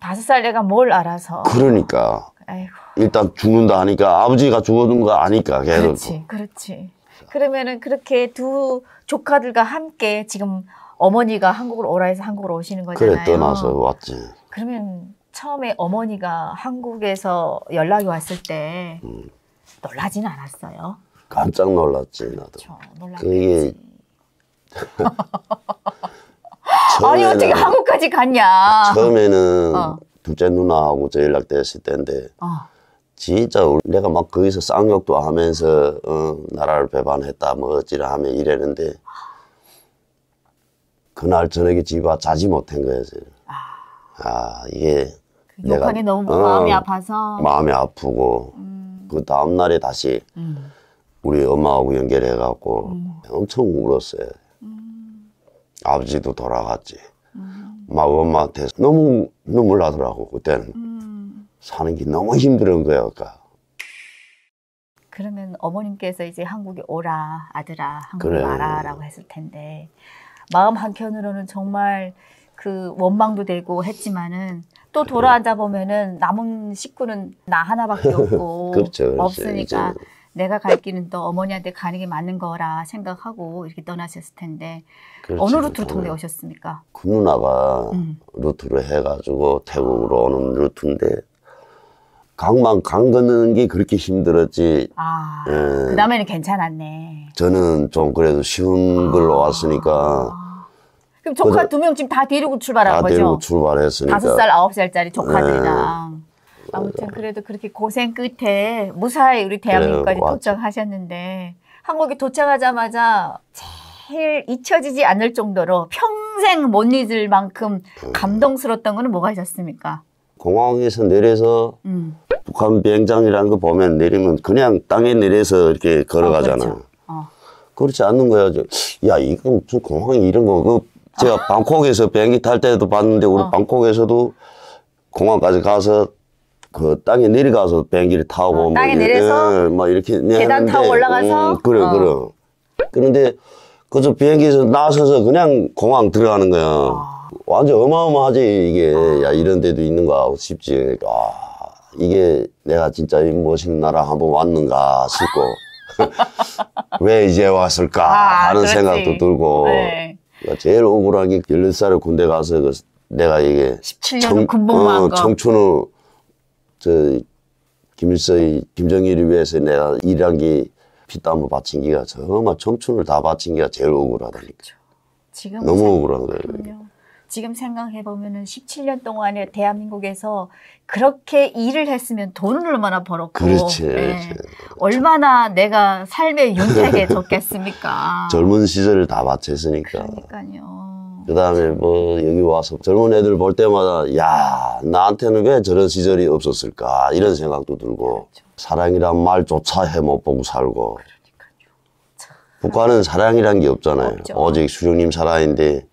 [SPEAKER 1] 다섯 살 애가 뭘 알아서.
[SPEAKER 2] 그러니까
[SPEAKER 1] 아이고.
[SPEAKER 2] 일단 죽는다 하니까 아버지가 죽어둔 거 아니까 걔들.
[SPEAKER 1] 그렇지, 그렇지. 그러면은 그렇게 두 조카들과 함께 지금 어머니가 한국으로 오라 해서 한국으로 오시는 거잖아요.
[SPEAKER 2] 그래 떠나서 왔지.
[SPEAKER 1] 그러면 처음에 어머니가 한국에서 연락이 왔을 때
[SPEAKER 2] 음.
[SPEAKER 1] 놀라지는 않았어요.
[SPEAKER 2] 깜짝 놀랐지 나도.
[SPEAKER 1] 저
[SPEAKER 2] 그게. (laughs)
[SPEAKER 1] 아니 어떻게 한국까지 갔냐?
[SPEAKER 2] 처음에는
[SPEAKER 1] 어.
[SPEAKER 2] 둘째 누나하고 저 연락됐을 때인데
[SPEAKER 1] 어.
[SPEAKER 2] 진짜 내가 막 거기서 쌍욕도 하면서 어, 나라를 배반했다 뭐 어찌라 하면 이랬는데 그날 저녁에 집에 와 자지 못한 거예요. 저는. 아 이게
[SPEAKER 1] 그 욕하기 너무
[SPEAKER 2] 어,
[SPEAKER 1] 마음이 아파서.
[SPEAKER 2] 마음이 아프고
[SPEAKER 1] 음,
[SPEAKER 2] 그 다음 날에 다시
[SPEAKER 1] 음,
[SPEAKER 2] 우리 엄마하고 연결해 갖고
[SPEAKER 1] 음.
[SPEAKER 2] 엄청 울었어요.
[SPEAKER 1] 음,
[SPEAKER 2] 아버지도 돌아갔지.
[SPEAKER 1] 음,
[SPEAKER 2] 막 엄마한테 너무 눈물 나더라고 그때는
[SPEAKER 1] 음.
[SPEAKER 2] 사는 게 너무 힘든 거야. 그러니까.
[SPEAKER 1] 그러면 어머님께서 이제 한국에 오라 아들아 한국에
[SPEAKER 2] 그래.
[SPEAKER 1] 와라라고 했을 텐데 마음 한켠으로는 정말 그 원망도 되고 했지만은 또 돌아앉아 보면은 남은 식구는 나 하나밖에 (laughs) 없고
[SPEAKER 2] 그렇죠, 그렇죠.
[SPEAKER 1] 없으니까
[SPEAKER 2] 이제.
[SPEAKER 1] 내가 갈 길은 또 어머니한테 가는 게 맞는 거라 생각하고 이렇게 떠나셨을 텐데
[SPEAKER 2] 그렇지.
[SPEAKER 1] 어느 루트로 통해 오셨습니까?
[SPEAKER 2] 그 누나가
[SPEAKER 1] 음.
[SPEAKER 2] 루트로 해가지고 태국으로 오는 루트인데 강만 강 걷는 게 그렇게 힘들었지
[SPEAKER 1] 아,
[SPEAKER 2] 예.
[SPEAKER 1] 그 다음에는 괜찮았네.
[SPEAKER 2] 저는 좀 그래도 쉬운 걸로 왔으니까
[SPEAKER 1] 아. 그럼 조카 두 명 지금 다 데리고 출발한
[SPEAKER 2] 다
[SPEAKER 1] 거죠?
[SPEAKER 2] 데리고 출발했으니까
[SPEAKER 1] 다섯 살, 아홉 살짜리 조카들이랑.
[SPEAKER 2] 네.
[SPEAKER 1] 아무튼 그래도 그렇게 고생 끝에 무사히 우리 대한민국까지
[SPEAKER 2] 맞아.
[SPEAKER 1] 도착하셨는데 한국에 도착하자마자 제일 잊혀지지 않을 정도로 평생 못 잊을 만큼
[SPEAKER 2] 음.
[SPEAKER 1] 감동스러웠던 거는 뭐가 있었습니까?
[SPEAKER 2] 공항에서 내려서
[SPEAKER 1] 음.
[SPEAKER 2] 북한 비행장이라는 거 보면 내리면 그냥 땅에 내려서 이렇게 걸어가잖아.
[SPEAKER 1] 어, 그렇죠. 어.
[SPEAKER 2] 그렇지 않는 거야. 저, 야, 이건 무슨 공항이 이런 거. 그 제가 방콕에서 비행기 탈 때도 봤는데 우리
[SPEAKER 1] 어.
[SPEAKER 2] 방콕에서도 공항까지 가서 그 땅에 내려가서 비행기를 타고
[SPEAKER 1] 어, 땅에
[SPEAKER 2] 뭐,
[SPEAKER 1] 내려서
[SPEAKER 2] 예, 막 이렇게
[SPEAKER 1] 계단 타고 올라가서?
[SPEAKER 2] 음, 그래
[SPEAKER 1] 어.
[SPEAKER 2] 그래. 그런데 그저 비행기에서 나서서 그냥 공항 들어가는 거야.
[SPEAKER 1] 아.
[SPEAKER 2] 완전 어마어마하지 이게 야 이런 데도 있는가 싶지. 아 이게 내가 진짜 이 멋있는 나라 한번 왔는가 싶고 왜 이제 왔을까
[SPEAKER 1] 아,
[SPEAKER 2] 하는
[SPEAKER 1] 그렇지.
[SPEAKER 2] 생각도 들고
[SPEAKER 1] 네.
[SPEAKER 2] 그러니까 제일 억울한 게 16살에 군대 가서 그 내가 이게
[SPEAKER 1] 17년을 군복무한
[SPEAKER 2] 어,
[SPEAKER 1] 거.
[SPEAKER 2] 청춘을 저 김일성이 김정일을 위해서 내가 일한 게 피땀을 바친 게가 정말 청춘을 다 바친 게가 제일 억울하다니까
[SPEAKER 1] 지금
[SPEAKER 2] 너무
[SPEAKER 1] 생-
[SPEAKER 2] 억울한 거예요.
[SPEAKER 1] 지금 생각해 보면은 17년 동안에 대한민국에서 그렇게 일을 했으면 돈을 얼마나 벌었고,
[SPEAKER 2] 그렇지,
[SPEAKER 1] 예.
[SPEAKER 2] 그렇지.
[SPEAKER 1] 얼마나 내가 삶에 윤택해졌겠습니까? (laughs)
[SPEAKER 2] 젊은 시절을 다 바쳤으니까.
[SPEAKER 1] 그러니까요.
[SPEAKER 2] 그 다음에 뭐 여기 와서 젊은 애들 볼 때마다 야 나한테는 왜 저런 시절이 없었을까 이런 생각도 들고 사랑이란 말조차 해못 보고 살고 북한은 사랑이란 게 없잖아요.
[SPEAKER 1] 없죠.
[SPEAKER 2] 오직 수령님 사랑인데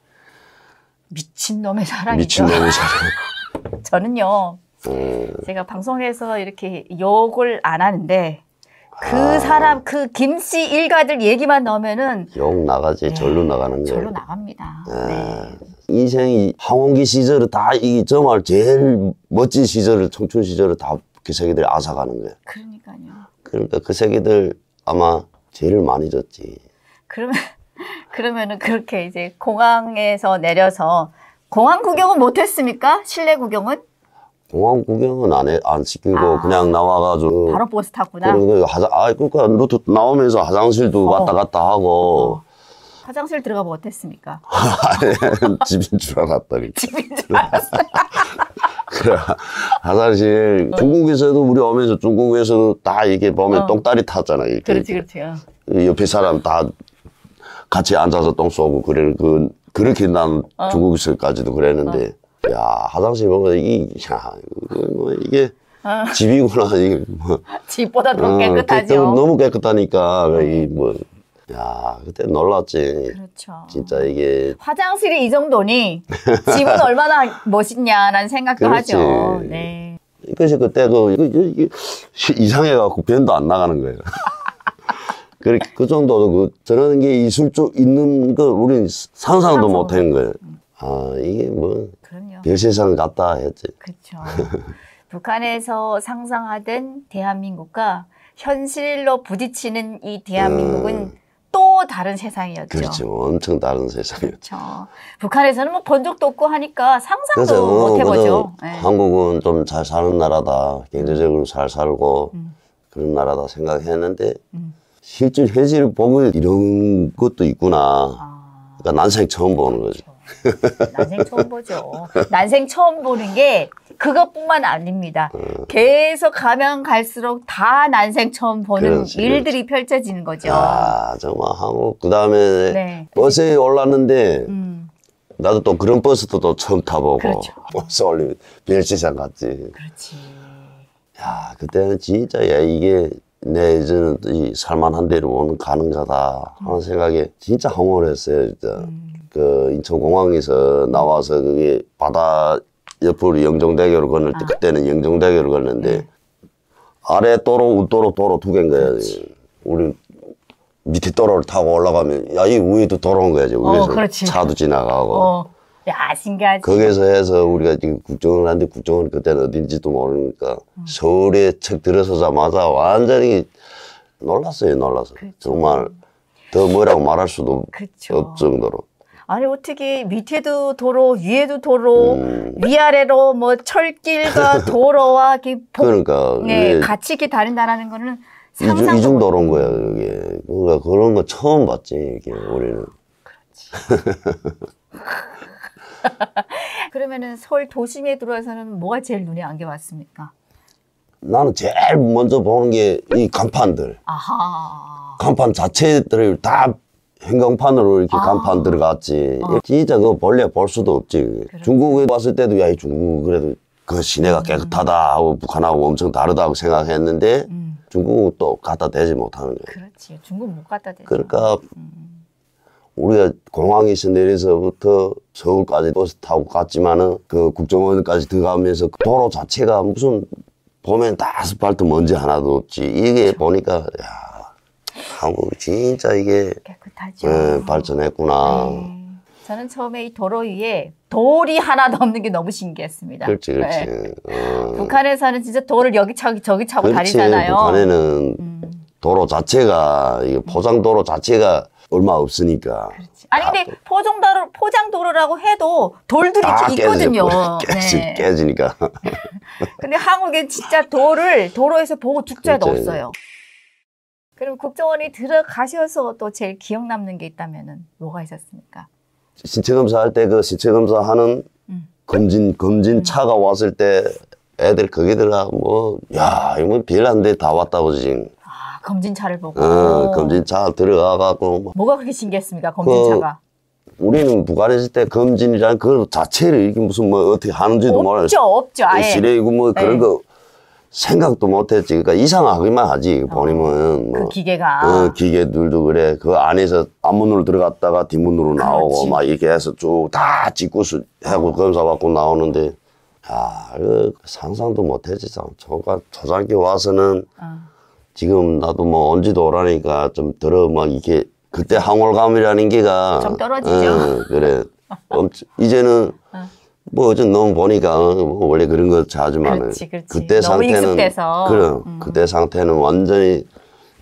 [SPEAKER 1] 미친놈의 사랑이죠.
[SPEAKER 2] 미친놈의 사랑. (laughs)
[SPEAKER 1] 저는요,
[SPEAKER 2] 음,
[SPEAKER 1] 제가 방송에서 이렇게 욕을 안 하는데, 그
[SPEAKER 2] 아.
[SPEAKER 1] 사람, 그 김씨 일가들 얘기만 나오면은
[SPEAKER 2] 욕 나가지 절로 나가는
[SPEAKER 1] 절로
[SPEAKER 2] 거예요.
[SPEAKER 1] 나갑니다.
[SPEAKER 2] 아.
[SPEAKER 1] 네.
[SPEAKER 2] 인생이 황혼기 시절을 다 이 정말 제일 멋진 시절을 청춘 시절을 다 그 세계들이 앗아가는 거예요.
[SPEAKER 1] 그러니까요.
[SPEAKER 2] 그러니까 그 세계들 아마 제일 많이 졌지.
[SPEAKER 1] 그러면 그러면은 그렇게 이제 공항에서 내려서 공항 구경은 못 했습니까? 실내 구경은
[SPEAKER 2] 공항 구경은 안, 해, 안 시키고
[SPEAKER 1] 아.
[SPEAKER 2] 그냥 나와가지고
[SPEAKER 1] 바로 버스 탔구나.
[SPEAKER 2] 그리고 화장 아 그러니까 루트 나오면서 화장실도
[SPEAKER 1] 어.
[SPEAKER 2] 왔다 갔다 하고
[SPEAKER 1] 화장실 들어가 못 했습니까?
[SPEAKER 2] 집인 줄 알았다니 (laughs)
[SPEAKER 1] 집인 줄 알았어.
[SPEAKER 2] 그래 화장실 중국에서도 우리 오면서 중국에서도 다 이게 보면
[SPEAKER 1] 어.
[SPEAKER 2] 똥다리 탔잖아 이렇게
[SPEAKER 1] 그렇지, 그렇지 요.
[SPEAKER 2] 옆에 사람 다 같이 앉아서 똥 쏘고 그래 그 그렇게 난
[SPEAKER 1] 어.
[SPEAKER 2] 중국에서까지도 그랬는데 야 화장실 보면 이야 뭐 이게
[SPEAKER 1] 어.
[SPEAKER 2] 집이구나 이게 뭐 (laughs)
[SPEAKER 1] 집보다 더
[SPEAKER 2] 어,
[SPEAKER 1] 깨끗하죠.
[SPEAKER 2] 깨끗- 너무 깨끗하니까 이뭐 야 그때 놀랐지
[SPEAKER 1] 그렇죠.
[SPEAKER 2] 진짜 이게
[SPEAKER 1] 화장실이 이 정도니 집은 (laughs) 얼마나 멋있냐라는 생각도
[SPEAKER 2] 그렇지.
[SPEAKER 1] 하죠. 네.
[SPEAKER 2] 이것이 그때 그 이거, 이거, 이거 이상해 갖고 변도 안 나가는 거예요. (laughs) 그, 그 정도로 그 저런 게 있을 줄 있는 거 우리는 상상도 못 한 거예요. 아 이게 뭐. 별세상 같다 했지.
[SPEAKER 1] 그렇죠. (laughs) 북한에서 상상하던 대한민국과 현실로 부딪히는 이 대한민국은 또 다른 세상이었죠.
[SPEAKER 2] 음. 그렇죠. 엄청 다른 세상이에요.
[SPEAKER 1] 그렇죠. 북한에서는 뭐 본 적도 없고 하니까 상상도
[SPEAKER 2] 그래서
[SPEAKER 1] 못
[SPEAKER 2] 어,
[SPEAKER 1] 해보죠. 네.
[SPEAKER 2] 한국은 좀 잘 사는 나라다. 경제적으로 잘 살고
[SPEAKER 1] 음.
[SPEAKER 2] 그런 나라다 생각했는데
[SPEAKER 1] 음.
[SPEAKER 2] 실제 현실을 보고 이런 것도 있구나.
[SPEAKER 1] 아,
[SPEAKER 2] 그러니까 난생 처음 보는 거죠.
[SPEAKER 1] 난생 처음 보죠. 난생 처음 보는 게 그것뿐만 아닙니다.
[SPEAKER 2] 음.
[SPEAKER 1] 계속 가면 갈수록 다 난생 처음 보는
[SPEAKER 2] 그렇지,
[SPEAKER 1] 일들이 펼쳐지는 거죠.
[SPEAKER 2] 아 정말 한국 그 다음에
[SPEAKER 1] 네.
[SPEAKER 2] 버스에 올랐는데
[SPEAKER 1] 음,
[SPEAKER 2] 나도 또 그런 버스도 또 처음 타보고
[SPEAKER 1] 그렇죠. (laughs)
[SPEAKER 2] 버스 올리면 별세상 같지.
[SPEAKER 1] 그렇지.
[SPEAKER 2] 야 그때는 진짜 야 이게 내 이제는 이 살만한 데로 오는 가는 거다 하는 생각에 진짜 황홀했어요. 진짜
[SPEAKER 1] 음,
[SPEAKER 2] 그 인천공항에서 나와서 그게 바다 옆으로 영종대교를 건널 때
[SPEAKER 1] 아.
[SPEAKER 2] 그때는 영종대교를 건널는데
[SPEAKER 1] 네.
[SPEAKER 2] 아래 도로 우도로 도로 두 개인 거야. 우리 밑에 도로를 타고 올라가면 야 이 위에도 도로인 거야지. 위에서
[SPEAKER 1] 그렇지.
[SPEAKER 2] 차도 지나가고
[SPEAKER 1] 어, 야 신기하지.
[SPEAKER 2] 거기서 해서 우리가 지금 국정을 하는데 국정은 그때는 어딘지도 모르니까
[SPEAKER 1] 음.
[SPEAKER 2] 서울에 척 들어서자마자 완전히 놀랐어요, 놀라서.
[SPEAKER 1] 그렇죠.
[SPEAKER 2] 정말 더 뭐라고 말할 수도
[SPEAKER 1] 그렇죠.
[SPEAKER 2] 없 정도로.
[SPEAKER 1] 아니 어떻게 밑에도 도로 위에도 도로
[SPEAKER 2] 음,
[SPEAKER 1] 위아래로 뭐 철길과 (laughs) 도로와 이렇게 복,
[SPEAKER 2] 그러니까
[SPEAKER 1] 네, 같이 이렇게 다른다라는 거는
[SPEAKER 2] 이중,
[SPEAKER 1] 상상도
[SPEAKER 2] 이중도로인
[SPEAKER 1] 못-
[SPEAKER 2] 거야, 그게. 그러니까 그런 거 처음 봤지, 이게 우리는.
[SPEAKER 1] 그 (laughs) (laughs) 러면은 서울 도심에 들어와서는 뭐가 제일 눈에 안겨 왔습니까?
[SPEAKER 2] 나는 제일 먼저 보는 게 이 간판들.
[SPEAKER 1] 아하.
[SPEAKER 2] 간판 자체들을 다 형광판으로 이렇게
[SPEAKER 1] 아.
[SPEAKER 2] 간판 들어갔지.
[SPEAKER 1] 어.
[SPEAKER 2] 진짜 그거 본래 볼 수도 없지.
[SPEAKER 1] 그렇죠.
[SPEAKER 2] 중국에 왔을 때도 야, 이 중국 그래도 그 시내가 깨끗하다 하고 북한하고 엄청 다르다고 생각했는데
[SPEAKER 1] 음,
[SPEAKER 2] 중국은 또 갖다 대지 못하는 거야.
[SPEAKER 1] 그렇지. 중국 못 갖다 대죠.
[SPEAKER 2] 그러니까
[SPEAKER 1] 음.
[SPEAKER 2] 우리가 공항에서 내려서부터 서울까지 버스 타고 갔지만은 그 국정원까지 들어가면서 그 도로 자체가 무슨 보면 다 아스팔트 먼지 하나도 없지. 이게. 보니까 야 한국 진짜 이게
[SPEAKER 1] 깨끗하죠.
[SPEAKER 2] 예, 발전했구나.
[SPEAKER 1] 네. 저는 처음에 이 도로 위에 돌이 하나도 없는 게 너무 신기했습니다.
[SPEAKER 2] 그렇지, 그렇지.
[SPEAKER 1] 네.
[SPEAKER 2] 어,
[SPEAKER 1] 북한에서는 진짜 돌을 여기 차고 저기 차고
[SPEAKER 2] 그렇지.
[SPEAKER 1] 다니잖아요.
[SPEAKER 2] 북한에는
[SPEAKER 1] 음,
[SPEAKER 2] 도로 자체가 포장 도로 자체가 얼마 없으니까
[SPEAKER 1] 그렇지. 아니 근데 포장도로 포장도로라고 해도 돌들이 다좀 있거든요. (laughs)
[SPEAKER 2] 깨지,
[SPEAKER 1] 네.
[SPEAKER 2] 깨지니까. (laughs)
[SPEAKER 1] 근데 한국엔 진짜 돌을 도로에서 보고 죽자도
[SPEAKER 2] 그렇죠.
[SPEAKER 1] 없어요. 그럼 국정원이 들어가셔서 또 제일 기억 남는 게 있다면은 뭐가 있었습니까?
[SPEAKER 2] 신체 검사할 때 그 신체 검사하는
[SPEAKER 1] 음.
[SPEAKER 2] 검진 검진 차가 왔을 때 애들 거기들아 뭐야 이거 별한데 다 왔다 보지.
[SPEAKER 1] 아 검진차를 보고.
[SPEAKER 2] 어, 검진 차 들어가 갖고 뭐
[SPEAKER 1] 뭐가 그렇게 신기했습니까? 검진차가.
[SPEAKER 2] 우리는 북한에 있을 때 검진이란 그 자체를 이게 무슨 뭐 어떻게 하는지도 몰라요.
[SPEAKER 1] 없죠, 없죠. 아예.
[SPEAKER 2] 시래이고 뭐 그런
[SPEAKER 1] 네.
[SPEAKER 2] 거 생각도 못했지. 그러니까 이상하기만 하지. 보니면
[SPEAKER 1] 뭐그 기계가.
[SPEAKER 2] 어, 기계들도 그래. 그 안에서 앞문으로 들어갔다가 뒷문으로 나오고
[SPEAKER 1] 그렇지.
[SPEAKER 2] 막 이렇게 해서 쭉 다 찍고 수- 하고 검사 받고 나오는데 야, 그 상상도 못했지. 참. 저가 초등학교 와서는
[SPEAKER 1] 어.
[SPEAKER 2] 지금 나도 뭐 온지도 오라니까 좀 들어 막 이렇게 그때 항월감이라는 게가
[SPEAKER 1] 좀 떨어지죠.
[SPEAKER 2] 어, 그래. 엄청, 이제는
[SPEAKER 1] 어.
[SPEAKER 2] 뭐 어제 너무 보니까 어, 뭐 원래 그런 거
[SPEAKER 1] 그렇지.
[SPEAKER 2] 그때 상태는. 그럼
[SPEAKER 1] 음.
[SPEAKER 2] 그때 상태는 완전히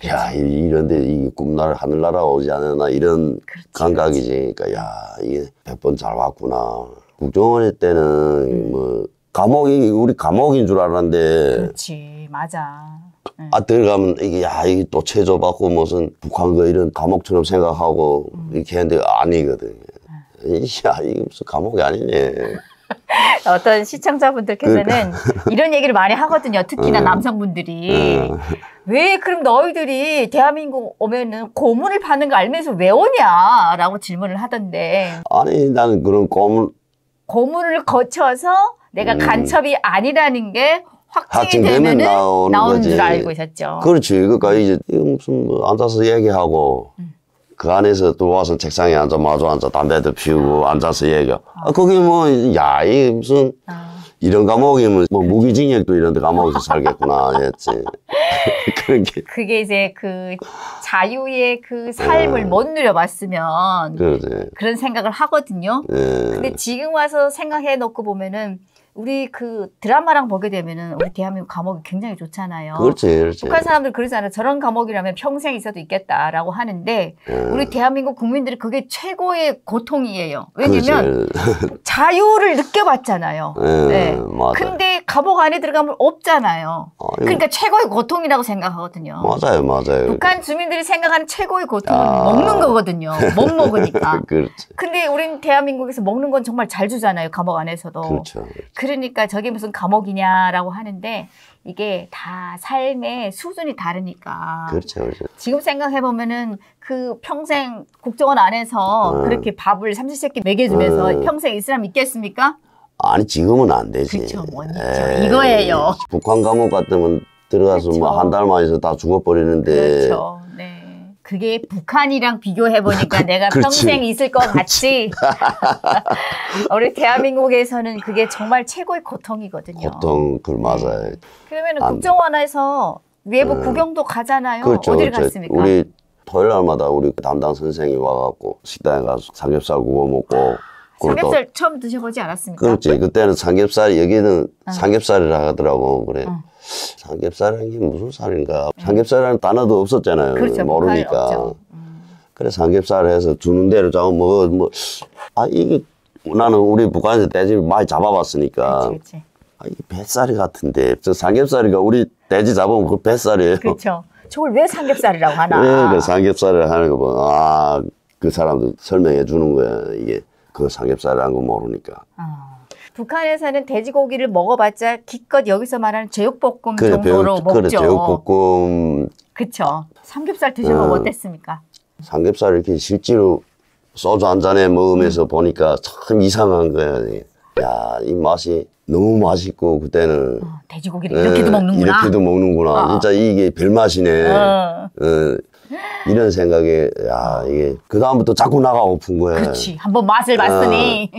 [SPEAKER 2] 야 이- 이런데 이 꿈날 하늘나라 오지 않았나 이런
[SPEAKER 1] 그렇지,
[SPEAKER 2] 감각이지. 그러니까 야 이게 백 번 잘 왔구나. 국정원일 때는
[SPEAKER 1] 음.
[SPEAKER 2] 뭐 감옥이 우리 감옥인 줄 알았는데
[SPEAKER 1] 그렇지, 맞아. 응.
[SPEAKER 2] 아 들어가면 이게 야 이게 또 체조받고 무슨 북한 거 이런 감옥처럼 생각하고
[SPEAKER 1] 음.
[SPEAKER 2] 이렇게 했는데 아니거든. 야 이게 무슨 감옥이 아니네. (laughs)
[SPEAKER 1] 어떤 시청자분들께서는
[SPEAKER 2] 그러니까.
[SPEAKER 1] 이런 얘기를 많이 하거든요. 특히나
[SPEAKER 2] 음.
[SPEAKER 1] 남성분들이.
[SPEAKER 2] 어.
[SPEAKER 1] 왜 그럼 너희들이 대한민국 오면은 고문을 받는 거 알면서 왜 오냐 라고 질문을 하던데
[SPEAKER 2] 아니 나는 그런 꿈을
[SPEAKER 1] 고문을 거쳐서 내가
[SPEAKER 2] 음.
[SPEAKER 1] 간첩이 아니라는 게
[SPEAKER 2] 확증되면 나오는
[SPEAKER 1] 나오는
[SPEAKER 2] 거지.
[SPEAKER 1] 줄 알고 있었죠.
[SPEAKER 2] 그렇지. 그러니까 이제 무슨 뭐 앉아서 얘기하고
[SPEAKER 1] 음.
[SPEAKER 2] 그 안에서 들어와서 책상에 앉아 마주 앉아 담배도 피우고 앉아서 얘기. 아 거기 뭐야 이게 무슨
[SPEAKER 1] 아,
[SPEAKER 2] 이런 감옥이면 뭐 무기징역도 이런 데 감옥에서 (laughs) 살겠구나 했지. (laughs) 그런 게
[SPEAKER 1] 그게 이제 그 자유의 그 삶을 못 누려봤으면
[SPEAKER 2] 음. 그러지.
[SPEAKER 1] 그런 생각을 하거든요.
[SPEAKER 2] 예.
[SPEAKER 1] 근데 지금 와서 생각해 놓고 보면은 우리 그 드라마랑 보게 되면은 우리 대한민국 감옥이 굉장히 좋잖아요.
[SPEAKER 2] 그렇지, 그렇지.
[SPEAKER 1] 북한 사람들 그러잖아요. 저런 감옥이라면 평생 있어도 있겠다라고 하는데
[SPEAKER 2] 예.
[SPEAKER 1] 우리 대한민국 국민들이 그게 최고의 고통이에요. 왜냐면. (laughs) 자유를 느껴봤잖아요.
[SPEAKER 2] 예,
[SPEAKER 1] 네.
[SPEAKER 2] 맞아.
[SPEAKER 1] 근데 감옥 안에 들어가면 없잖아요.
[SPEAKER 2] 아,
[SPEAKER 1] 그러니까 최고의 고통이라고 생각하거든요.
[SPEAKER 2] 맞아요, 맞아요.
[SPEAKER 1] 북한 주민들이 생각하는 최고의 고통은
[SPEAKER 2] 아.
[SPEAKER 1] 먹는 거거든요. 못 (laughs) 먹으니까.
[SPEAKER 2] 그렇지.
[SPEAKER 1] 근데 우린 대한민국에서 먹는 건 정말 잘 주잖아요. 감옥 안에서도.
[SPEAKER 2] 그렇죠.
[SPEAKER 1] 그 러니까 저게 무슨 감옥이냐라고 하는데 이게 다 삶의 수준이 다르니까.
[SPEAKER 2] 그렇죠, 그렇죠.
[SPEAKER 1] 지금 생각해 보면은 그 평생 국정원 안에서
[SPEAKER 2] 음.
[SPEAKER 1] 그렇게 밥을 삼시세끼 먹여주면서
[SPEAKER 2] 음.
[SPEAKER 1] 평생 있으라면 있겠습니까?
[SPEAKER 2] 아니 지금은 안 되지.
[SPEAKER 1] 못 있죠.
[SPEAKER 2] 에이,
[SPEAKER 1] 이거예요.
[SPEAKER 2] 북한 감옥 같으면 들어가서. 뭐 한 달만 있어 다 죽어버리는데.
[SPEAKER 1] 그렇죠. 네. 그게 북한이랑 비교해 보니까 내가
[SPEAKER 2] 그렇지.
[SPEAKER 1] 평생 있을 것 같지. (laughs) 우리 대한민국에서는 그게 정말 최고의 고통이거든요.
[SPEAKER 2] 보통 그 맞아요.
[SPEAKER 1] 그러면
[SPEAKER 2] 안
[SPEAKER 1] 국정원에서 외부
[SPEAKER 2] 음.
[SPEAKER 1] 구경도 가잖아요.
[SPEAKER 2] 그렇죠.
[SPEAKER 1] 어디를
[SPEAKER 2] 저-
[SPEAKER 1] 갔습니까?
[SPEAKER 2] 우리 토요일 날마다 우리 담당 선생이 와갖고 식당에 가서 삼겹살 구워 먹고 또
[SPEAKER 1] 삼겹살 처음 드셔보지 않았습니까?
[SPEAKER 2] 그렇지. 그때는 삼겹살, 여기는
[SPEAKER 1] 어.
[SPEAKER 2] 삼겹살이라 하더라고. 그래.
[SPEAKER 1] 어.
[SPEAKER 2] 삼겹살이라는 게 무슨 살인가. 삼겹살이라는 단어도 없었잖아요.
[SPEAKER 1] 그렇죠.
[SPEAKER 2] 모르니까.
[SPEAKER 1] 음.
[SPEAKER 2] 그래, 삼겹살 해서 주는 대로 잡으면 뭐, 뭐, 아, 이게, 나는 우리 북한에서 돼지 많이 잡아봤으니까.
[SPEAKER 1] 그렇지, 그렇지.
[SPEAKER 2] 아, 이게 뱃살이 같은데. 저 삼겹살이가 우리 돼지 잡으면 그 뱃살이에요.
[SPEAKER 1] 그렇죠. 저걸 왜 삼겹살이라고 하나?
[SPEAKER 2] 왜 그 삼겹살을 하는 거 봐. 아, 그 사람도 설명해 주는 거야. 이게 그 삼겹살이라는 거 모르니까.
[SPEAKER 1] 어. 북한에서는 돼지고기를 먹어봤자 기껏 여기서 말하는 제육볶음
[SPEAKER 2] 그래,
[SPEAKER 1] 정도로
[SPEAKER 2] 배우, 그래,
[SPEAKER 1] 먹죠.
[SPEAKER 2] 제육볶음,
[SPEAKER 1] 그쵸. 삼겹살 드셔보고
[SPEAKER 2] 어.
[SPEAKER 1] 어땠습니까?
[SPEAKER 2] 삼겹살 이렇게 실제로 소주 한 잔에
[SPEAKER 1] 음.
[SPEAKER 2] 먹으면서 보니까 참 이상한 거야. 이게. 야, 이 맛이 너무 맛있고, 그때는.
[SPEAKER 1] 어, 돼지고기를 이렇게도
[SPEAKER 2] 예,
[SPEAKER 1] 먹는구나.
[SPEAKER 2] 이렇게도 먹는구나.
[SPEAKER 1] 어.
[SPEAKER 2] 진짜 이게 별맛이네.
[SPEAKER 1] 어.
[SPEAKER 2] 어, 이런 생각에, 야, 이게, 그 다음부터 자꾸 나가고픈 거야.
[SPEAKER 1] 그렇지. 한번 맛을 봤으니.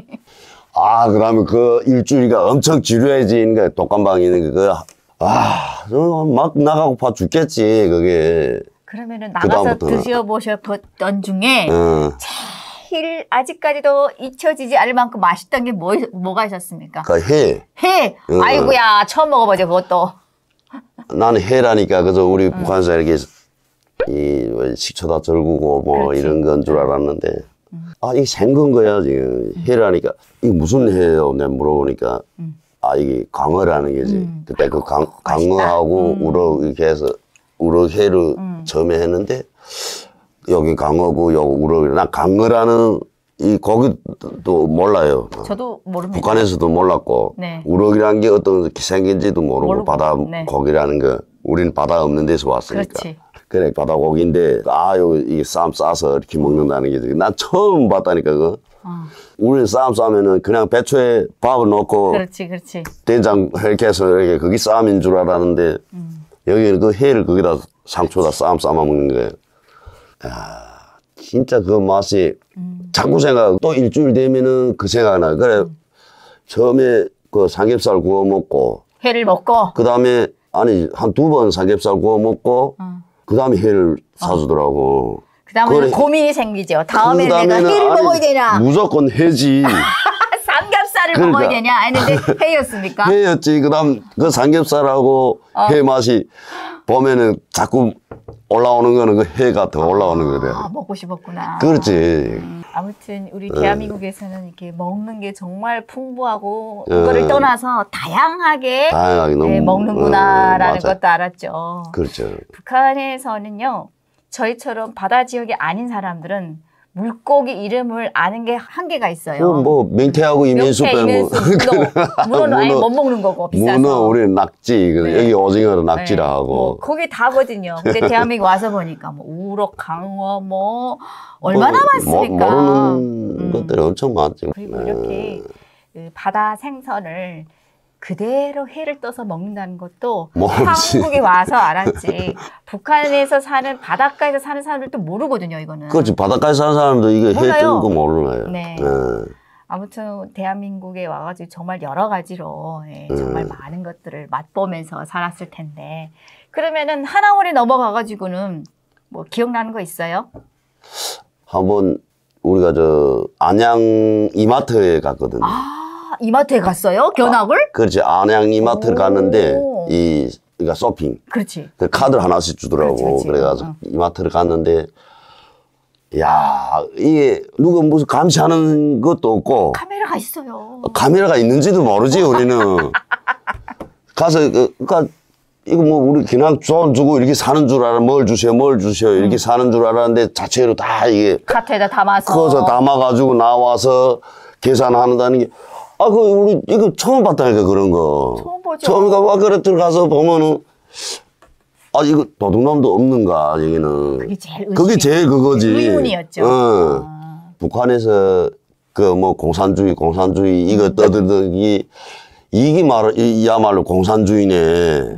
[SPEAKER 2] 아, 그러면 그 일주일가 엄청 지루해지는 거야. 독감방에 있는 거. 아, 저막 나가고파 죽겠지, 그게.
[SPEAKER 1] 그러면은 나가서
[SPEAKER 2] 그다음부터는.
[SPEAKER 1] 드셔보셨던 중에
[SPEAKER 2] 어.
[SPEAKER 1] 제일 아직까지도 잊혀지지 않을 만큼 맛있던 게 뭐, 뭐가 있었습니까?
[SPEAKER 2] 그 해.
[SPEAKER 1] 해!
[SPEAKER 2] 응.
[SPEAKER 1] 아이고야, 처음 먹어보죠, 그것도.
[SPEAKER 2] 나는 해라니까 그저 우리
[SPEAKER 1] 음.
[SPEAKER 2] 북한에서 이렇게 이뭐 식초다 절구고 뭐
[SPEAKER 1] 그렇지. 음.
[SPEAKER 2] 이런 건 줄 알았는데 아 이게 생건 거야 지금 해라니까 이게 무슨 해요 내가 물어보니까
[SPEAKER 1] 음.
[SPEAKER 2] 아 이게 강어라는 게지 그때 그 강, 강어하고
[SPEAKER 1] 음.
[SPEAKER 2] 우럭 이렇게 해서 우럭회를 처음에 했는데 여기 강어고 여기 우럭이 난 강어라는 이 고기도 몰라요
[SPEAKER 1] 저도 모릅니다.
[SPEAKER 2] 북한에서도 몰랐고
[SPEAKER 1] 네.
[SPEAKER 2] 우럭이라는 게 어떤 생긴지도 모르고,
[SPEAKER 1] 모르고,
[SPEAKER 2] 바다
[SPEAKER 1] 네.
[SPEAKER 2] 고기라는 거 우리는 바다 없는 데서 왔으니까
[SPEAKER 1] 그렇지.
[SPEAKER 2] 그래 바다 고기인데 아 여기 이게 쌈 싸서 이렇게 먹는다는 게 난 처음 봤다니까 그거
[SPEAKER 1] 어.
[SPEAKER 2] 우리는 쌈 싸면은 그냥 배추에 밥을 넣고
[SPEAKER 1] 그렇지, 그렇지.
[SPEAKER 2] 된장 이렇게 해서 이렇게 그게 쌈인 줄 알았는데
[SPEAKER 1] 음.
[SPEAKER 2] 여기는 그 회를 거기다 상추다 쌈싸 먹는 거예요 야 진짜 그 맛이
[SPEAKER 1] 음.
[SPEAKER 2] 자꾸 생각 또 일주일 되면은 그 생각 나 그래 처음에 그 삼겹살 구워 먹고
[SPEAKER 1] 회를 먹고.
[SPEAKER 2] 그 다음에 아니 한 두 번 삼겹살 구워 먹고
[SPEAKER 1] 어.
[SPEAKER 2] 그 다음에 회를 사주더라고
[SPEAKER 1] 그 다음에. 고민이 생기죠. 다음에 내가 회를
[SPEAKER 2] 아니,
[SPEAKER 1] 먹어야 되냐,
[SPEAKER 2] 무조건 회지 (laughs)
[SPEAKER 1] 삼겹살을
[SPEAKER 2] 그러니까.
[SPEAKER 1] 먹어야 되냐 했는데 회였습니까?
[SPEAKER 2] 회였지 그다음 그 삼겹살하고
[SPEAKER 1] 어.
[SPEAKER 2] 회 맛이 보면은 자꾸 올라오는 거는 그 회가 더 올라오는 거래
[SPEAKER 1] 아, 먹고 싶었구나.
[SPEAKER 2] 그렇지
[SPEAKER 1] 음, 아무튼 우리
[SPEAKER 2] 네.
[SPEAKER 1] 대한민국에서는 이렇게 먹는 게 정말 풍부하고
[SPEAKER 2] 네.
[SPEAKER 1] 이거를 떠나서 다양하게
[SPEAKER 2] 다양하게 너무
[SPEAKER 1] 네, 먹는구나라는
[SPEAKER 2] 어.
[SPEAKER 1] 것도 알았죠.
[SPEAKER 2] 그렇죠
[SPEAKER 1] 북한에서는요, 저희처럼 바다 지역이 아닌 사람들은 물고기 이름을 아는 게 한계가 있어요.
[SPEAKER 2] 그뭐 맹태하고 이면수 빼고
[SPEAKER 1] 문어, (laughs) 문어는 아예
[SPEAKER 2] 문어,
[SPEAKER 1] 못 먹는 거고 비싸서.
[SPEAKER 2] 문어 우리는 낙지 그
[SPEAKER 1] 네.
[SPEAKER 2] 여기 오징어로 낙지라
[SPEAKER 1] 네,
[SPEAKER 2] 하고
[SPEAKER 1] 뭐 거기 다거든요. 근데 (laughs) 대한민국 와서 보니까 뭐 우럭, 강어 뭐 얼마나
[SPEAKER 2] 뭐,
[SPEAKER 1] 많습니까?
[SPEAKER 2] 모, 모르는
[SPEAKER 1] 음.
[SPEAKER 2] 것들이 엄청 많죠
[SPEAKER 1] 그리고
[SPEAKER 2] 네.
[SPEAKER 1] 이렇게 그 바다 생선을 그대로 회를 떠서 먹는다는 것도
[SPEAKER 2] 모르지.
[SPEAKER 1] 한국에 와서 알았지. 북한에서 사는 바닷가에서 사는 사람들도 모르거든요, 이거는.
[SPEAKER 2] 그렇지 바닷가에 사는 사람도 이거 해. 뜨는 거 모르나요
[SPEAKER 1] 네.
[SPEAKER 2] 네.
[SPEAKER 1] 아무튼 대한민국에 와가지고 정말 여러 가지로 예,
[SPEAKER 2] 음.
[SPEAKER 1] 정말 많은 것들을 맛보면서 살았을 텐데 그러면은 하나원에 넘어가가지고는 뭐 기억나는 거 있어요?
[SPEAKER 2] 한번 우리가 저 안양 이마트에 갔거든요.
[SPEAKER 1] 아 이마트에 갔어요? 견학을?
[SPEAKER 2] 그렇지 안양 이마트를
[SPEAKER 1] 오.
[SPEAKER 2] 갔는데 이 그러니까 쇼핑
[SPEAKER 1] 그렇지.
[SPEAKER 2] 그 카드를 하나씩 주더라고.
[SPEAKER 1] 그렇지, 그렇지.
[SPEAKER 2] 그래가지고
[SPEAKER 1] 어.
[SPEAKER 2] 이마트를 갔는데 야 이게 누가 무슨 감시하는 것도 없고
[SPEAKER 1] 카메라가 있어요.
[SPEAKER 2] 카메라가 있는지도 모르지 우리는 (laughs) 가서 그, 그러니까 이거 뭐 우리 그냥 돈 주고 이렇게 사는 줄 알아 뭘 주세요 뭘 주세요
[SPEAKER 1] 음.
[SPEAKER 2] 이렇게 사는 줄 알았는데 자체로 다 이게
[SPEAKER 1] 카트에다 담아서.
[SPEAKER 2] 커서 담아가지고 나와서 계산한다는 게, 아, 그, 우리, 이거 처음 봤다니까, 그런 거.
[SPEAKER 1] 처음 보죠.
[SPEAKER 2] 처음이가 와, 그래, 들어가서 보면은, 아, 이거 도둑놈도 없는가, 여기는.
[SPEAKER 1] 그게 제일
[SPEAKER 2] 그게 제일 그거지.
[SPEAKER 1] 의문이었죠.
[SPEAKER 2] 어.
[SPEAKER 1] 아.
[SPEAKER 2] 북한에서 그 뭐 공산주의, 공산주의, 이거
[SPEAKER 1] 음.
[SPEAKER 2] 떠들더니, 이게 말, 이- 이야말로 공산주의네.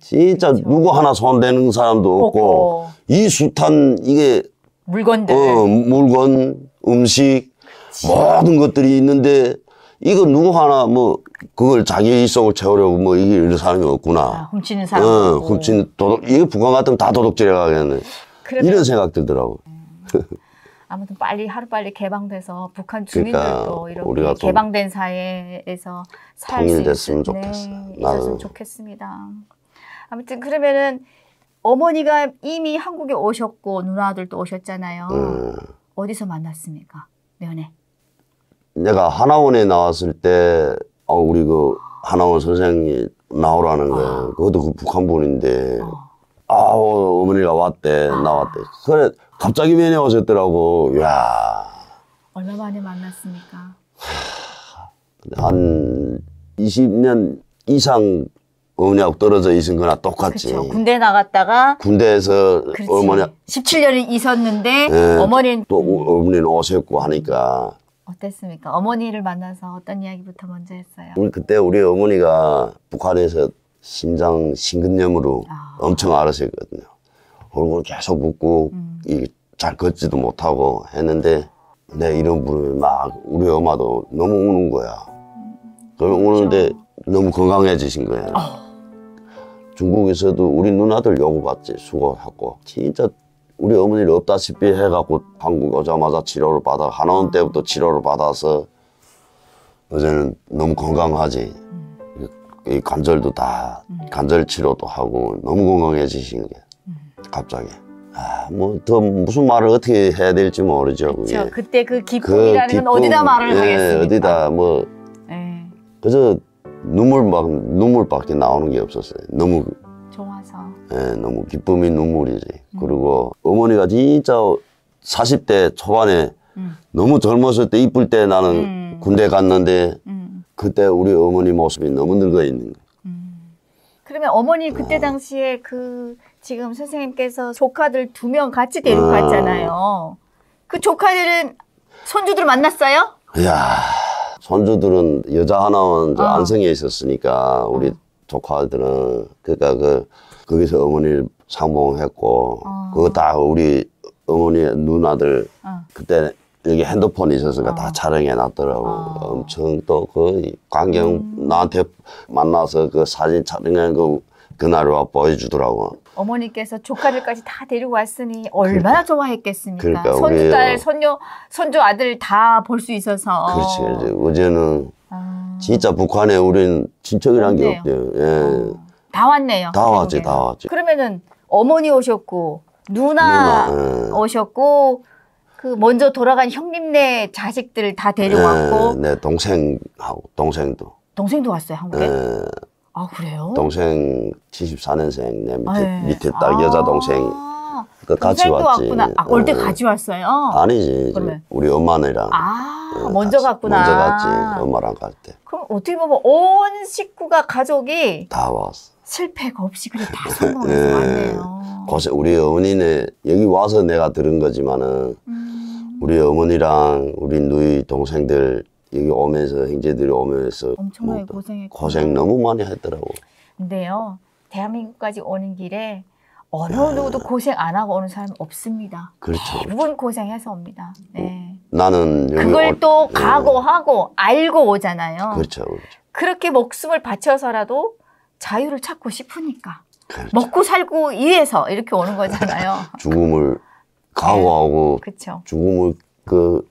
[SPEAKER 2] 진짜 누구 하나 손대는 사람도 없고,
[SPEAKER 1] 음. 없고.
[SPEAKER 2] 이 숱한 이게
[SPEAKER 1] 물건들.
[SPEAKER 2] 어, 물건, 음식, 모든 것들이 있는데, 이거 누구 하나 뭐, 그걸 자기 속을 채우려고 뭐, 이런 사람이 없구나.
[SPEAKER 1] 아, 훔치는 사람.
[SPEAKER 2] 어. 훔친 도둑, 이거 북한 같으면 다 도둑질해 가겠네. 이런 생각 들더라고.
[SPEAKER 1] 아무튼 빨리 하루 빨리 개방돼서 북한 주민들도
[SPEAKER 2] 그러니까
[SPEAKER 1] 이렇게
[SPEAKER 2] 우리가 좀
[SPEAKER 1] 개방된 사회에서 살수
[SPEAKER 2] 통일됐으면
[SPEAKER 1] 있,
[SPEAKER 2] 좋겠어.
[SPEAKER 1] 네. 있었으면 좋겠습니다. 아무튼 그러면은 어머니가 이미 한국에 오셨고 누나들도 오셨잖아요.
[SPEAKER 2] 음,
[SPEAKER 1] 어디서 만났습니까? 면회.
[SPEAKER 2] 내가 하나원에 나왔을 때 어, 우리 그 하나원 선생이 나오라는 거야. 그것도 그 북한 분인데
[SPEAKER 1] 어.
[SPEAKER 2] 아 어머니가 왔대 나왔대. 그래 갑자기 면회 오셨더라고. 야.
[SPEAKER 1] 얼마 만에 만났습니까?
[SPEAKER 2] 한 20년 이상 어머니하고 떨어져 있은 거나 똑같지.
[SPEAKER 1] 그렇죠. 군대 나갔다가
[SPEAKER 2] 군대에서
[SPEAKER 1] 그렇지.
[SPEAKER 2] 어머니
[SPEAKER 1] 17년이 있었는데
[SPEAKER 2] 예,
[SPEAKER 1] 어머니는
[SPEAKER 2] 또 오- 어머니는 오셨고 하니까
[SPEAKER 1] 어땠습니까? 어머니를 만나서 어떤 이야기부터 먼저 했어요?
[SPEAKER 2] 우리 그때 우리 어머니가 북한에서 심장 심근염으로
[SPEAKER 1] 아.
[SPEAKER 2] 엄청 앓으셨거든요. 얼굴 계속 붓고
[SPEAKER 1] 음.
[SPEAKER 2] 이 잘 걷지도 못하고 했는데 내 이런 분을 막 우리 엄마도 너무 우는 거야. 그럼 우는데 너무 건강해지신 거예요.
[SPEAKER 1] 어.
[SPEAKER 2] 중국에서도 우리 누나들 요구 받지 수고하고 진짜 우리 어머니를 없다시피 해갖고 한국 오자마자 치료를 받아 하나원 때부터 치료를 받아서 어제는 너무 건강하지 이 관절도 다 관절 치료도 하고 너무 건강해지신 게 갑자기 아, 뭐 더 무슨 말을 어떻게 해야 될지 모르죠
[SPEAKER 1] 그렇죠. 그때 그 기쁨이라는 건
[SPEAKER 2] 기쁨,
[SPEAKER 1] 어디다 말을
[SPEAKER 2] 예,
[SPEAKER 1] 하겠습니까?
[SPEAKER 2] 어디다 뭐
[SPEAKER 1] 예,
[SPEAKER 2] 그저 눈물 막 눈물밖에 나오는 게 없었어요 너무
[SPEAKER 1] 좋아서.
[SPEAKER 2] 예, 너무 기쁨이 눈물이지. 그리고 어머니가 진짜 40대 초반에
[SPEAKER 1] 음.
[SPEAKER 2] 너무 젊었을 때 이쁠 때 나는
[SPEAKER 1] 음.
[SPEAKER 2] 군대 갔는데
[SPEAKER 1] 음,
[SPEAKER 2] 그때 우리 어머니 모습이 너무 늙어 있는 거야.
[SPEAKER 1] 음. 그러면 어머니 그때 당시에 그 지금 선생님께서 조카들 두 명 같이 데리고
[SPEAKER 2] 아.
[SPEAKER 1] 갔잖아요. 그 조카들은 손주들 만났어요?
[SPEAKER 2] 이야, 손주들은 여자 하나는 저
[SPEAKER 1] 어.
[SPEAKER 2] 안성에 있었으니까 우리 조카들은 그러니까 그 거기서 어머니를 상봉했고
[SPEAKER 1] 어.
[SPEAKER 2] 그거 다 우리 어머니 누나들
[SPEAKER 1] 어.
[SPEAKER 2] 그때 여기 핸드폰이 있었으니까
[SPEAKER 1] 어.
[SPEAKER 2] 다 촬영해 놨더라고.
[SPEAKER 1] 어.
[SPEAKER 2] 엄청 또 그 광경
[SPEAKER 1] 음.
[SPEAKER 2] 나한테 만나서 그 사진 촬영한 거 그날 와 보여주더라고.
[SPEAKER 1] 어머니께서 조카들까지 다 데리고 왔으니 얼마나 좋아했겠습니까?
[SPEAKER 2] 그러니까
[SPEAKER 1] 손주딸,
[SPEAKER 2] 우리-
[SPEAKER 1] 손녀, 손주 아들 다 볼 수 있어서.
[SPEAKER 2] 그렇지, 그렇지. 어제는
[SPEAKER 1] 아,
[SPEAKER 2] 진짜 북한에 우린 친척이란 게. 없대요. 예.
[SPEAKER 1] 어, 다 왔네요.
[SPEAKER 2] 다 왔지. 다 왔지.
[SPEAKER 1] 그러면은 어머니 오셨고 누나,
[SPEAKER 2] 누나, 예.
[SPEAKER 1] 오셨고 그 먼저 돌아간 형님네 자식들 다 데려왔고
[SPEAKER 2] 예, 내 동생하고 동생도.
[SPEAKER 1] 동생도 왔어요 한국에.
[SPEAKER 2] 예,
[SPEAKER 1] 아 그래요?
[SPEAKER 2] 동생 74년생 내 밑에
[SPEAKER 1] 네.
[SPEAKER 2] 밑에 딸 여자 동생
[SPEAKER 1] 아,
[SPEAKER 2] 그 같이 왔지.
[SPEAKER 1] 왔구나. 아, 올때
[SPEAKER 2] 예.
[SPEAKER 1] 같이 왔어요.
[SPEAKER 2] 아니지.
[SPEAKER 1] 그러면?
[SPEAKER 2] 우리 엄마네랑.
[SPEAKER 1] 아,
[SPEAKER 2] 예,
[SPEAKER 1] 먼저
[SPEAKER 2] 같이-
[SPEAKER 1] 갔구나.
[SPEAKER 2] 먼저 갔지. 엄마랑 갈 때.
[SPEAKER 1] 그럼 어떻게 보면 온 식구가 가족이
[SPEAKER 2] 다 왔어.
[SPEAKER 1] 실패가 없이 그래 다 (laughs) 성공해서
[SPEAKER 2] 예.
[SPEAKER 1] 왔네요.
[SPEAKER 2] 고생, 우리 어머니네, 여기 와서 내가 들은 거지만은,
[SPEAKER 1] 음,
[SPEAKER 2] 우리 어머니랑 우리 누이 동생들, 여기 오면서, 형제들이 오면서,
[SPEAKER 1] 엄청나게
[SPEAKER 2] 뭐
[SPEAKER 1] 고생했고.
[SPEAKER 2] 고생 너무 많이 했더라고.
[SPEAKER 1] 근데요, 대한민국까지 오는 길에 어느 누구도 고생 안 하고 오는 사람 없습니다.
[SPEAKER 2] 그렇죠.
[SPEAKER 1] 대부분 고생해서 옵니다. 네.
[SPEAKER 2] 나는.
[SPEAKER 1] 그걸
[SPEAKER 2] 올-
[SPEAKER 1] 또
[SPEAKER 2] 예.
[SPEAKER 1] 각오하고 알고 오잖아요.
[SPEAKER 2] 그렇죠. 그렇죠.
[SPEAKER 1] 그렇게 목숨을 바쳐서라도 자유를 찾고 싶으니까.
[SPEAKER 2] 그렇죠.
[SPEAKER 1] 먹고 살고 위해서 이렇게 오는 거잖아요. (laughs)
[SPEAKER 2] 죽음을 각오하고,
[SPEAKER 1] 그렇죠.
[SPEAKER 2] 죽음을 그,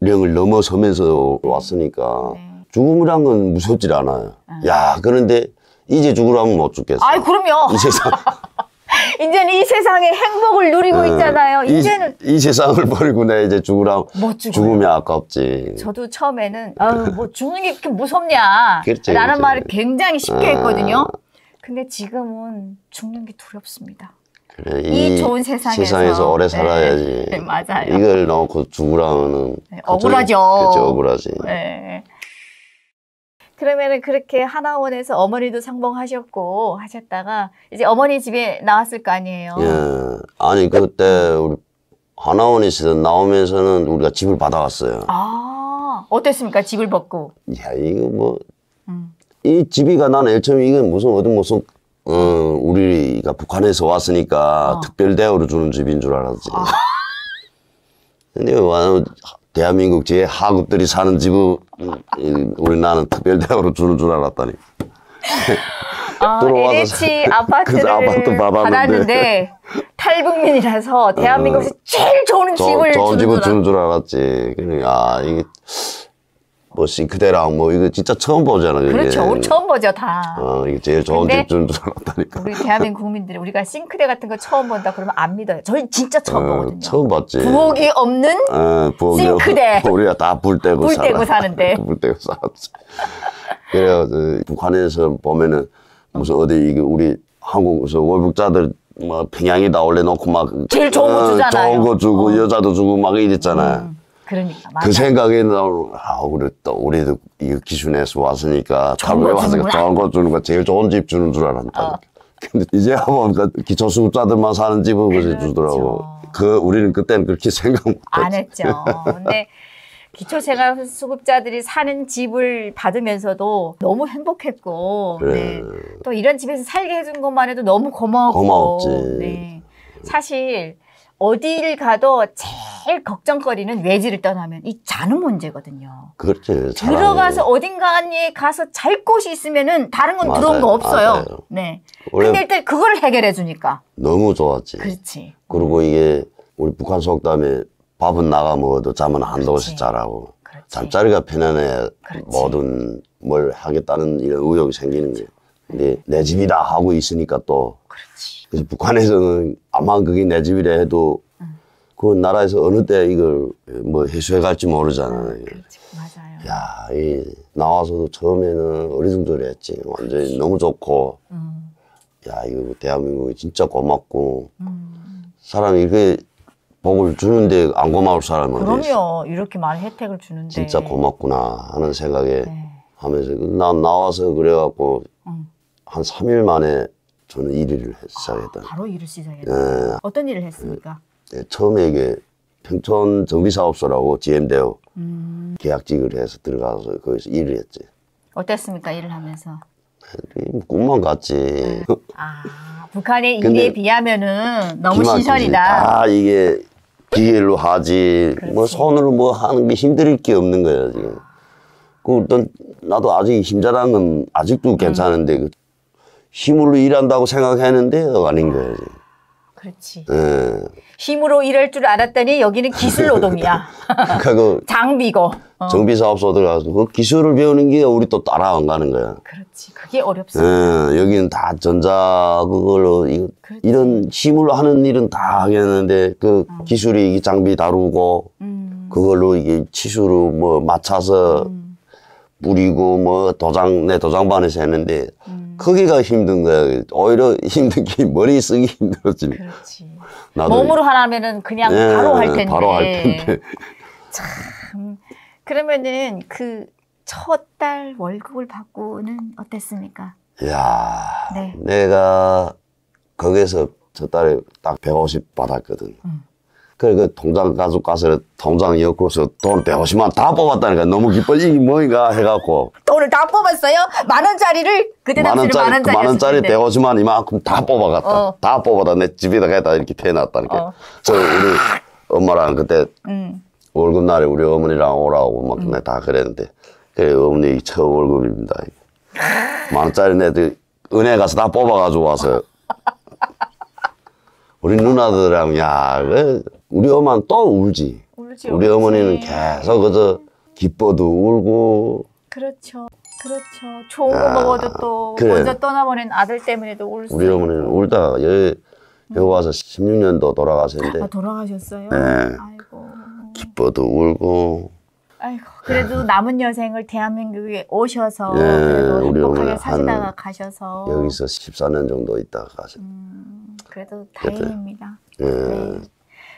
[SPEAKER 2] 령을 넘어서면서 왔으니까,
[SPEAKER 1] 네.
[SPEAKER 2] 죽음이란 건 무섭질 않아요. 야, 그런데 이제 죽으라면 못 죽겠어.
[SPEAKER 1] 아이 그럼요.
[SPEAKER 2] 이 세상. (laughs)
[SPEAKER 1] 이제는 이 세상의 행복을 누리고 있잖아요.
[SPEAKER 2] 어, 이,
[SPEAKER 1] 이제는
[SPEAKER 2] 이 세상을 버리고 내 이제 죽으라
[SPEAKER 1] 못 죽어요.
[SPEAKER 2] 죽음이 아깝지.
[SPEAKER 1] 저도 처음에는 아유 뭐 죽는 게 그렇게 무섭냐
[SPEAKER 2] 그렇죠,
[SPEAKER 1] 라는
[SPEAKER 2] 그렇죠.
[SPEAKER 1] 말을 굉장히 쉽게
[SPEAKER 2] 아.
[SPEAKER 1] 했거든요. 근데 지금은 죽는 게 두렵습니다.
[SPEAKER 2] 그래,
[SPEAKER 1] 이 좋은 세상에서.
[SPEAKER 2] 오래
[SPEAKER 1] 네.
[SPEAKER 2] 살아야지.
[SPEAKER 1] 네, (laughs) 맞아요.
[SPEAKER 2] 이걸 놓고 죽으라면은
[SPEAKER 1] 네, 억울하죠.
[SPEAKER 2] 그렇죠, 억울하지.
[SPEAKER 1] 네. 그러면은 그렇게 하나원에서 어머니도 상봉하셨고 하셨다가 이제 어머니 집에 나왔을 거 아니에요.
[SPEAKER 2] 예. 아니 그때 우리 하나원에서 나오면서는 우리가 집을 받아왔어요.
[SPEAKER 1] 아 어땠습니까? 집을 벗고.
[SPEAKER 2] 야 이거 뭐이
[SPEAKER 1] 음.
[SPEAKER 2] 집이가 나는 처음 이건 무슨 어떤 무슨 어 우리가 북한에서 왔으니까
[SPEAKER 1] 어.
[SPEAKER 2] 특별 대우를 주는 집인 줄 알았지.
[SPEAKER 1] 아.
[SPEAKER 2] 근데 와 대한민국 제 하급들이 사는 집은 이- 우리 나는 특별 대우를 주는 줄 알았다니.
[SPEAKER 1] 아, (laughs)
[SPEAKER 2] 들어와서
[SPEAKER 1] LH
[SPEAKER 2] 그
[SPEAKER 1] 아파트를
[SPEAKER 2] 아파트 받았는데.
[SPEAKER 1] 받았는데 탈북민이라서 대한민국에서 제일 좋은
[SPEAKER 2] 조-
[SPEAKER 1] 집을
[SPEAKER 2] 좋은
[SPEAKER 1] 주는
[SPEAKER 2] 집을
[SPEAKER 1] 줄
[SPEAKER 2] 주는 줄 알았지. 그러니까 아 이게 뭐 싱크대랑 뭐 이거 진짜 처음 보잖아요. 이게.
[SPEAKER 1] 그렇죠. 우리 처음 보죠 다.
[SPEAKER 2] 어 이게 제일 좋은
[SPEAKER 1] 근데
[SPEAKER 2] 집 주는 줄 알았다니까.
[SPEAKER 1] 우리 대한민국 국민들이 우리가 싱크대 같은 거 처음 본다 그러면 안 믿어요. 저희 진짜 처음
[SPEAKER 2] 어,
[SPEAKER 1] 보거든요.
[SPEAKER 2] 처음 봤지.
[SPEAKER 1] 부엌이 없는
[SPEAKER 2] 어, 부엌이
[SPEAKER 1] 싱크대.
[SPEAKER 2] 우리가 다 불 떼고
[SPEAKER 1] 불. 떼고 사는데. (laughs)
[SPEAKER 2] 불 떼고 살았지. 그래서 북한에서 보면은 무슨 어디 이게 우리 한국에서 월북자들 뭐 평양에다 올려놓고 막
[SPEAKER 1] 제일 좋은 거
[SPEAKER 2] 어,
[SPEAKER 1] 주잖아요.
[SPEAKER 2] 좋은 거 주고
[SPEAKER 1] 어.
[SPEAKER 2] 여자도 주고 막 이랬잖아요.
[SPEAKER 1] 음, 그러니까 맞아.
[SPEAKER 2] 그 생각에 나 아, 우리 또 우리도 이 기준에서 왔으니까
[SPEAKER 1] 거
[SPEAKER 2] 와서. 좋은 거 주는 거 제일 좋은 집 주는 줄 알았다.
[SPEAKER 1] 어.
[SPEAKER 2] 근데 이제 보니까 기초수급자들만 사는 집을 그렇게
[SPEAKER 1] 그렇죠.
[SPEAKER 2] 주더라고. 그 우리는 그때는 그렇게 (laughs) 생각
[SPEAKER 1] 못안
[SPEAKER 2] 했지.
[SPEAKER 1] 했죠. 근데 기초생활수급자들이 사는 집을 받으면서도 너무 행복했고,
[SPEAKER 2] 그래.
[SPEAKER 1] 네. 또 이런 집에서 살게 해준 것만 해도 너무 고마웠고,
[SPEAKER 2] 고마웠지.
[SPEAKER 1] 네. 사실 어디를 가도 제일 걱정거리는 외지를 떠나면 이 자는 문제거든요.
[SPEAKER 2] 그렇지.
[SPEAKER 1] 들어가서 어딘가에 가서 잘 곳이 있으면은 다른 건 들어온 거
[SPEAKER 2] 맞아요.
[SPEAKER 1] 없어요.
[SPEAKER 2] 맞아요.
[SPEAKER 1] 네. 근데 일단 그걸 해결해 주니까.
[SPEAKER 2] 너무 좋았지.
[SPEAKER 1] 그렇지.
[SPEAKER 2] 그리고 이게 우리 북한 속담에 밥은 나가 먹어도 잠은 한 도씩
[SPEAKER 1] 그렇지.
[SPEAKER 2] 자라고.
[SPEAKER 1] 그렇지.
[SPEAKER 2] 잠자리가 편안해
[SPEAKER 1] 그렇지.
[SPEAKER 2] 모든 뭘 하겠다는 이런 의욕이 생기는 거예요. 근데 내 집이다 하고 있으니까 또 그래서 북한에서는 아마 그게 내 집이라 해도 그 나라에서 어느 때 이걸 뭐 해소해 갈지 모르잖아요.
[SPEAKER 1] 그렇지. 맞아요.
[SPEAKER 2] 야, 이 나와서도 처음에는 어리둥절했지. 완전히 너무 좋고,
[SPEAKER 1] 음.
[SPEAKER 2] 야, 이거 대한민국이 진짜 고맙고,
[SPEAKER 1] 음.
[SPEAKER 2] 사람이 이렇게 복을 주는데 안 고마울 사람은?
[SPEAKER 1] 그럼요. 이렇게 많은 혜택을 주는데.
[SPEAKER 2] 진짜 고맙구나 하는 생각에
[SPEAKER 1] 네.
[SPEAKER 2] 하면서 난 나와서 그래갖고
[SPEAKER 1] 음.
[SPEAKER 2] 한 3일 만에 저는 일을 시작했다.
[SPEAKER 1] 바로 일을 시작했어요.
[SPEAKER 2] 예,
[SPEAKER 1] 어떤 일을 했습니까?
[SPEAKER 2] 예, 처음에 이게 평촌 정비사업소라고 GM대우
[SPEAKER 1] 음.
[SPEAKER 2] 계약직을 해서 들어가서 거기서 일을 했지.
[SPEAKER 1] 어땠습니까? 일을 하면서.
[SPEAKER 2] 이 꿈만 같지.
[SPEAKER 1] 아, 북한의 일에 비하면은 너무. 신선이다.
[SPEAKER 2] 다 이게 기계로 하지. 뭐
[SPEAKER 1] 그렇지.
[SPEAKER 2] 손으로 뭐 하는 게 힘들 게 없는 거야 지금. 그 어떤 나도 아직 건 아직도 괜찮은데 그 힘으로 일한다고 생각했는데 아닌. 지금.
[SPEAKER 1] 그렇지.
[SPEAKER 2] 예.
[SPEAKER 1] 힘으로 일할 줄 알았더니 여기는 기술 노동이야.
[SPEAKER 2] 그러니까 그
[SPEAKER 1] 장비고. 어.
[SPEAKER 2] 정비 사업소 들어가서 그 기술을 배우는 게 우리 또 따라 안 가는 거야.
[SPEAKER 1] 그렇지. 그게 어렵습니다.
[SPEAKER 2] 예, 여기는 다 전자 그걸로
[SPEAKER 1] 그렇지.
[SPEAKER 2] 이런 힘으로 하는 일은 다 하겠는데 그 기술이 이 장비 다루고
[SPEAKER 1] 음.
[SPEAKER 2] 그걸로 이게 치수로 뭐 맞춰서
[SPEAKER 1] 음.
[SPEAKER 2] 뿌리고 뭐 도장 내 도장반에서 했는데
[SPEAKER 1] 음.
[SPEAKER 2] 크기가 힘든 거야. 오히려 힘든 게 머리 쓰기 힘들었지.
[SPEAKER 1] 그렇지. 몸으로 하라면은 그냥
[SPEAKER 2] 예,
[SPEAKER 1] 바로 할 텐데.
[SPEAKER 2] 바로 할 텐데.
[SPEAKER 1] 참. 그러면은 그 첫 달 월급을 받고는 어땠습니까?
[SPEAKER 2] 야,
[SPEAKER 1] 네.
[SPEAKER 2] 내가 거기서 저 달에 딱 150 받았거든.
[SPEAKER 1] 음.
[SPEAKER 2] 그래, 그 통장 가지고 가서 통장 엮고서 돈 150만 다 뽑았다니까 너무 기뻐. 이게 뭐인가 해갖고.
[SPEAKER 1] 돈을 다 뽑았어요? 만 원짜리를 그때
[SPEAKER 2] 만
[SPEAKER 1] 당시로 만
[SPEAKER 2] 원짜리, 만 원짜리
[SPEAKER 1] 원짜리
[SPEAKER 2] 150만 이만큼 다 뽑아갔다.
[SPEAKER 1] 어.
[SPEAKER 2] 다 뽑아다 내 집에다가 해다 이렇게 태어났다니까.
[SPEAKER 1] 어.
[SPEAKER 2] 저 우리 엄마랑 그때
[SPEAKER 1] 음.
[SPEAKER 2] 월급날에 우리 어머니랑 오라고 막 내가 다 그랬는데. 그래, 어머니 첫 월급입니다. 만 원짜리 내들 은행 가서 다 뽑아가지고 와서. (laughs) 우리 누나들랑, 야, 그 우리 엄마는 또 울지.
[SPEAKER 1] 울지,
[SPEAKER 2] 우리
[SPEAKER 1] 울지.
[SPEAKER 2] 어머니는 계속 그저 기뻐도 울고,
[SPEAKER 1] 그렇죠. 그렇죠. 좋은 거 먹어도 또
[SPEAKER 2] 그래.
[SPEAKER 1] 먼저 떠나보낸 아들 때문에도 울수
[SPEAKER 2] 우리. 어머니는 울다가 여기, 여기 와서 16년도 돌아가셨는데,
[SPEAKER 1] 아, 돌아가셨어요?
[SPEAKER 2] 네.
[SPEAKER 1] 아이고.
[SPEAKER 2] 기뻐도 울고,
[SPEAKER 1] 아이고. 그래도 남은 여생을 대한민국에 오셔서
[SPEAKER 2] 예,
[SPEAKER 1] 그래도 행복하게 사시다가
[SPEAKER 2] 한
[SPEAKER 1] 가셔서
[SPEAKER 2] 여기서 14년 정도 있다가 가셨
[SPEAKER 1] 음, 그래도 다행입니다.
[SPEAKER 2] 예.
[SPEAKER 1] 네.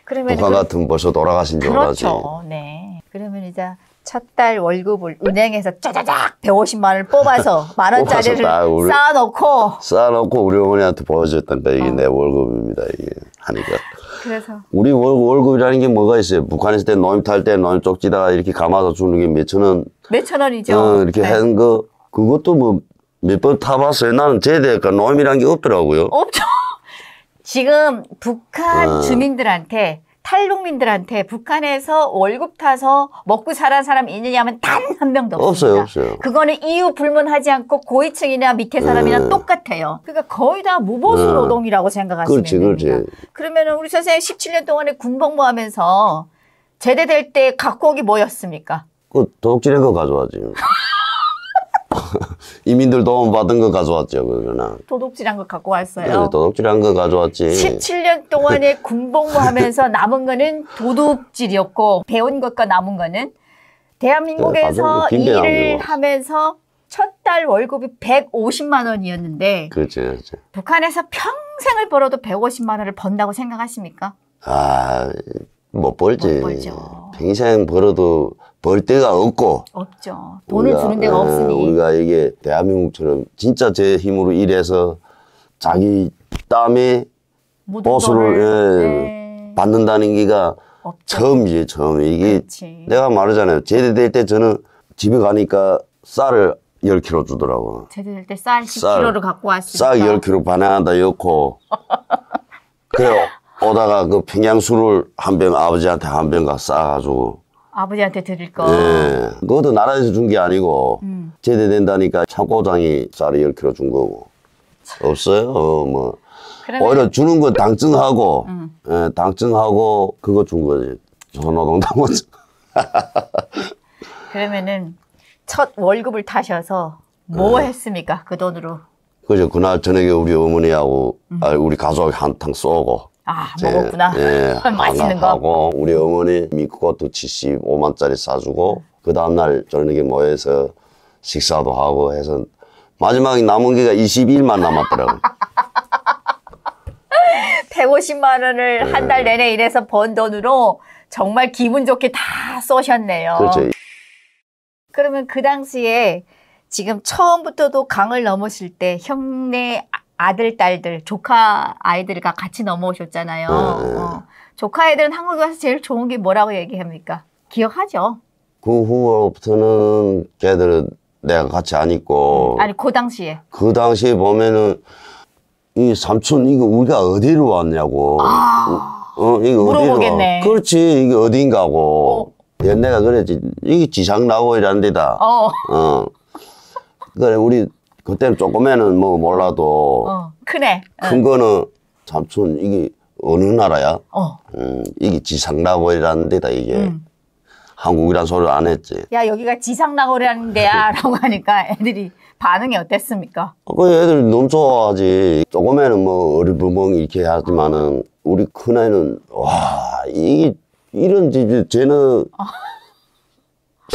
[SPEAKER 1] 그러면
[SPEAKER 2] 북한 같으면 벌써 돌아가신 줄 알았지.
[SPEAKER 1] 그렇죠. 네. 그러면 이제 첫 달 월급을 은행에서 짜자작 150만 원을 뽑아서 (laughs) 만 원짜리를
[SPEAKER 2] 우리-
[SPEAKER 1] 쌓아놓고
[SPEAKER 2] 쌓아놓고 우리 어머니한테 보여줬다니까 이게
[SPEAKER 1] 어.
[SPEAKER 2] 내 월급입니다 이게 하니까
[SPEAKER 1] 그래서
[SPEAKER 2] 우리 월, 월급이라는 게 뭐가 있어요 북한에 있을 때 노임 탈때 노임 쪽지다가 이렇게 감아서 주는 게 몇천 원
[SPEAKER 1] 몇천 원이죠.
[SPEAKER 2] 어, 이렇게
[SPEAKER 1] 네.
[SPEAKER 2] 하는 거 그것도 뭐 몇 번 타봤어요 나는 제대니까 노임이라는 게 없더라고요
[SPEAKER 1] 없죠. 지금 북한
[SPEAKER 2] 어.
[SPEAKER 1] 주민들한테 탈북민들한테 북한에서 월급 타서 먹고 살아는 사람 있느냐면 단 한 명도 없습니다.
[SPEAKER 2] 없어요 없어요
[SPEAKER 1] 그거는 이유 불문하지 않고 고위층이나 밑에 사람이나
[SPEAKER 2] 음.
[SPEAKER 1] 똑같아요. 그러니까 거의 다 무보수
[SPEAKER 2] 음.
[SPEAKER 1] 노동이라고 생각하시면
[SPEAKER 2] 그렇지
[SPEAKER 1] 됩니다.
[SPEAKER 2] 그렇지
[SPEAKER 1] 그러면 우리 선생님 17년 동안에 군복무하면서 제대될 때 갖고 오기 뭐였습니까?
[SPEAKER 2] 그 도둑질한 거 가져왔지. (laughs) (laughs) 이민들 도움 받은 거 가져왔죠, 그거는.
[SPEAKER 1] 도둑질한 거 갖고 왔어요.
[SPEAKER 2] 네, 도둑질한 거 가져왔지.
[SPEAKER 1] 17년 동안에 (laughs) 군복무하면서 남은 거는 도둑질이었고 배운 것과 남은 거는 대한민국에서
[SPEAKER 2] 네,
[SPEAKER 1] 일을. 하면서 첫 달 월급이 150만 원이었는데
[SPEAKER 2] 그렇지, 그렇지.
[SPEAKER 1] 북한에서 평생을 벌어도 150만 원을 번다고 생각하십니까?
[SPEAKER 2] 아, 못 벌지.
[SPEAKER 1] 못 벌죠.
[SPEAKER 2] 평생 벌어도 벌 데가 없고.
[SPEAKER 1] 없죠. 돈을
[SPEAKER 2] 우리가,
[SPEAKER 1] 주는 데가
[SPEAKER 2] 예,
[SPEAKER 1] 없으니.
[SPEAKER 2] 우리가 이게 대한민국처럼 진짜 제 힘으로 일해서 자기 땀에 보수를, 예,
[SPEAKER 1] 네,
[SPEAKER 2] 받는다는 게가. 처음이지, 처음. 이게
[SPEAKER 1] 그렇지.
[SPEAKER 2] 내가 말하잖아요. 제대될 때 저는 집에 가니까 쌀을 10kg 주더라고.
[SPEAKER 1] 제대될 때쌀
[SPEAKER 2] 쌀.
[SPEAKER 1] 10kg를 갖고 왔으니까.
[SPEAKER 2] 쌀 10kg 반환한다 넣고. 그래, 오다가 그 평양술을 한 병, 아버지한테 한 병 가 싸가지고.
[SPEAKER 1] 아버지한테 드릴 거.
[SPEAKER 2] 예. 그것도 나라에서 준 게 아니고,
[SPEAKER 1] 음.
[SPEAKER 2] 제대된다니까 창고장이 쌀을 10kg 준 거고. 없어요, 어, 뭐.
[SPEAKER 1] 그러면
[SPEAKER 2] 오히려 주는 건 당증하고,
[SPEAKER 1] 음.
[SPEAKER 2] 예, 당증하고, 그거 준 거지. 전화동당원. (laughs)
[SPEAKER 1] 그러면은 첫 월급을 타셔서 뭐
[SPEAKER 2] 네.
[SPEAKER 1] 했습니까? 그 돈으로.
[SPEAKER 2] 그죠. 그날 저녁에 우리 어머니하고, 아, 우리 가족 한탕 쏘고.
[SPEAKER 1] 아,
[SPEAKER 2] 제-
[SPEAKER 1] 음. 먹었구나.
[SPEAKER 2] 예, (laughs)
[SPEAKER 1] 맛있는 거.
[SPEAKER 2] 하고 우리 어머니 미국것도 75만짜리 사주고 그 다음날 저녁에 모여서 식사도 하고 해서 마지막에 남은 게가 21만 남았더라고.
[SPEAKER 1] 150만 원을
[SPEAKER 2] 네.
[SPEAKER 1] 한달 내내 일해서 번 돈으로 정말 기분 좋게 다 쏘셨네요.
[SPEAKER 2] 그렇죠.
[SPEAKER 1] 그러면 그 당시에 지금 처음부터도 강을 넘으실 때 형네 아- 아들, 딸들, 조카 아이들과 같이 넘어오셨잖아요.
[SPEAKER 2] 네.
[SPEAKER 1] 어. 조카 아이들은 한국에 와서 제일 좋은 게 뭐라고 얘기합니까? 기억하죠?
[SPEAKER 2] 그 후로부터는 걔들은 내가 같이 안 있고
[SPEAKER 1] 아니, 그 당시에.
[SPEAKER 2] 그 당시에 보면은 이 삼촌 이거 우리가 어디로 왔냐고. 어 이거
[SPEAKER 1] 물어보겠네.
[SPEAKER 2] 어디로? 그렇지 이게 어딘가고. 옛내가 그랬지 이게 지상 나고 이란 데다.
[SPEAKER 1] 어,
[SPEAKER 2] 어. 그래, 우리, 그때는 조그매는 뭐 몰라도,
[SPEAKER 1] 어. 크네.
[SPEAKER 2] 큰 거는, 삼촌, 이게 어느 나라야?
[SPEAKER 1] 어.
[SPEAKER 2] 음, 이게 지상라고이라는 데다, 이게.
[SPEAKER 1] 음.
[SPEAKER 2] 한국이란 소리를 안 했지.
[SPEAKER 1] 야, 여기가 지상나고라는 데야. 라고 하니까 애들이 반응이 어땠습니까?
[SPEAKER 2] 그 애들 너무 좋아하지. 조그매는 뭐, 어리부멍 이렇게 하지만은, 우리 큰 애는, 와, 이게, 이런 집, 쟤는,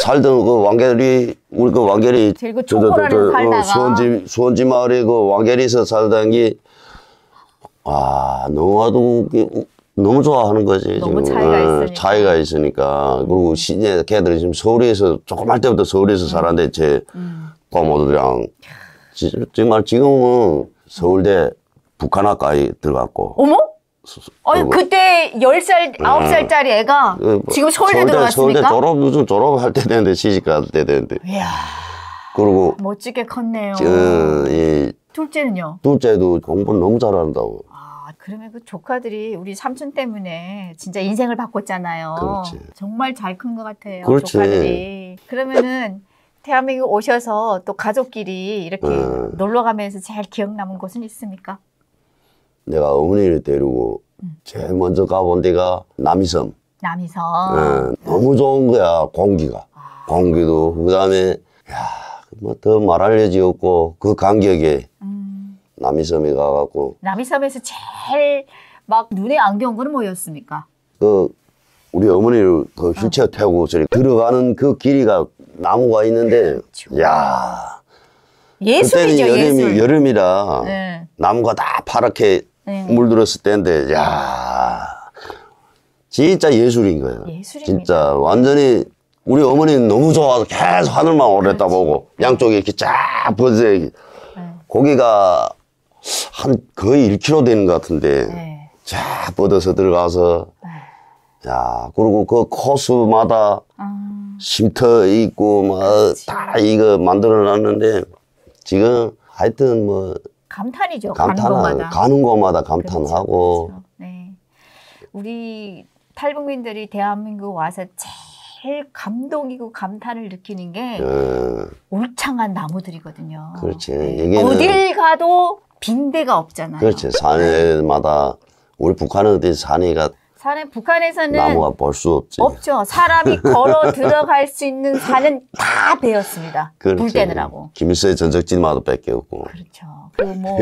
[SPEAKER 2] 살던 그 왕계리, 우리 그 왕계리,
[SPEAKER 1] 초콜릿에서 살다가.
[SPEAKER 2] 수원지, 수원지 마을에 그 왕계리에서 살던 게, 아, 너무나도, 그, 너무 좋아하는 거지.
[SPEAKER 1] 너무
[SPEAKER 2] 지금.
[SPEAKER 1] 차이가
[SPEAKER 2] 어,
[SPEAKER 1] 있으니까.
[SPEAKER 2] 차이가 있으니까. 그리고 시내 걔들이 지금 서울에서, 조그말 때부터 서울에서 살았는데, 제
[SPEAKER 1] 음.
[SPEAKER 2] 꼬모들이랑. 지- 정말 지금은 서울대 북한학과에 들어갔고.
[SPEAKER 1] 어머?
[SPEAKER 2] 뭐-
[SPEAKER 1] 그때 10살, 9살짜리 애가
[SPEAKER 2] 그뭐
[SPEAKER 1] 지금 서울대
[SPEAKER 2] 서울대
[SPEAKER 1] 들어갔습니까?
[SPEAKER 2] 졸업, 요즘 졸업할 때 되는데, 시집갈 때 되는데.
[SPEAKER 1] 이야,
[SPEAKER 2] 그리고,
[SPEAKER 1] 멋지게 컸네요.
[SPEAKER 2] 어, 이,
[SPEAKER 1] 둘째는요?
[SPEAKER 2] 둘째도 공부 너무 잘한다고.
[SPEAKER 1] 아, 그러면 그 조카들이 우리 삼촌 때문에 진짜 인생을 바꿨잖아요.
[SPEAKER 2] 그렇지.
[SPEAKER 1] 정말 잘 큰 것 같아요.
[SPEAKER 2] 그렇지.
[SPEAKER 1] 조카들이. 그러면은 대한민국 오셔서 또 가족끼리 이렇게
[SPEAKER 2] 음.
[SPEAKER 1] 놀러 가면서 제일 기억 남은 곳은 있습니까?
[SPEAKER 2] 내가 어머니를 데리고 제일 먼저 가본 데가 남이섬.
[SPEAKER 1] 남이섬.
[SPEAKER 2] 어, 너무 좋은 거야, 공기가. 공기도. 그 다음에, 야, 뭐더 말할 여지 없고, 그 간격에
[SPEAKER 1] 음,
[SPEAKER 2] 남이섬에 가갖고,
[SPEAKER 1] 남이섬에서 제일 막 눈에 안겨온 거는 뭐였습니까?
[SPEAKER 2] 그, 우리 어머니를 그 휠체어 태우고 저리 들어가는 그 길이가 나무가 있는데, 야
[SPEAKER 1] 예술이죠,
[SPEAKER 2] 그때는 여름이,
[SPEAKER 1] 예술.
[SPEAKER 2] 여름이라
[SPEAKER 1] 네.
[SPEAKER 2] 나무가 다 파랗게
[SPEAKER 1] 네.
[SPEAKER 2] 물들었을 때인데, 야 진짜 예술인 거예요.
[SPEAKER 1] 예술입니다.
[SPEAKER 2] 진짜 완전히 우리 어머니는 너무 좋아서 계속 하늘만 오랬다 보고 양쪽에 이렇게 쫙 퍼져
[SPEAKER 1] 네.
[SPEAKER 2] 고기가 한 거의 1kg 되는 것 같은데
[SPEAKER 1] 네.
[SPEAKER 2] 쫙 뻗어서 들어가서 야 그리고 그 코스마다
[SPEAKER 1] 아,
[SPEAKER 2] 쉼터 있고 뭐다 이거 만들어 놨는데 지금 하여튼 뭐
[SPEAKER 1] 감탄이죠. 가는
[SPEAKER 2] 감탄
[SPEAKER 1] 곳마다.
[SPEAKER 2] 가는 곳마다 감탄하고
[SPEAKER 1] 그렇죠. 네. 우리 탈북민들이 대한민국 와서 제일 감동이고 감탄을 느끼는 게
[SPEAKER 2] 어,
[SPEAKER 1] 울창한 나무들이거든요.
[SPEAKER 2] 그렇지.
[SPEAKER 1] 네. 어딜 가도 빈대가 없잖아요.
[SPEAKER 2] 그렇지 산에마다 우리 북한은 어디 산이가
[SPEAKER 1] 산에 북한에서는
[SPEAKER 2] 나무가 볼수 없지.
[SPEAKER 1] 없죠. 사람이 걸어 (laughs) 들어갈 수 있는 산은 다 베었습니다. 불
[SPEAKER 2] 그렇지.
[SPEAKER 1] 떼느라고.
[SPEAKER 2] 김일성의 전적지마도 뺏겼고.
[SPEAKER 1] 그렇죠. 그뭐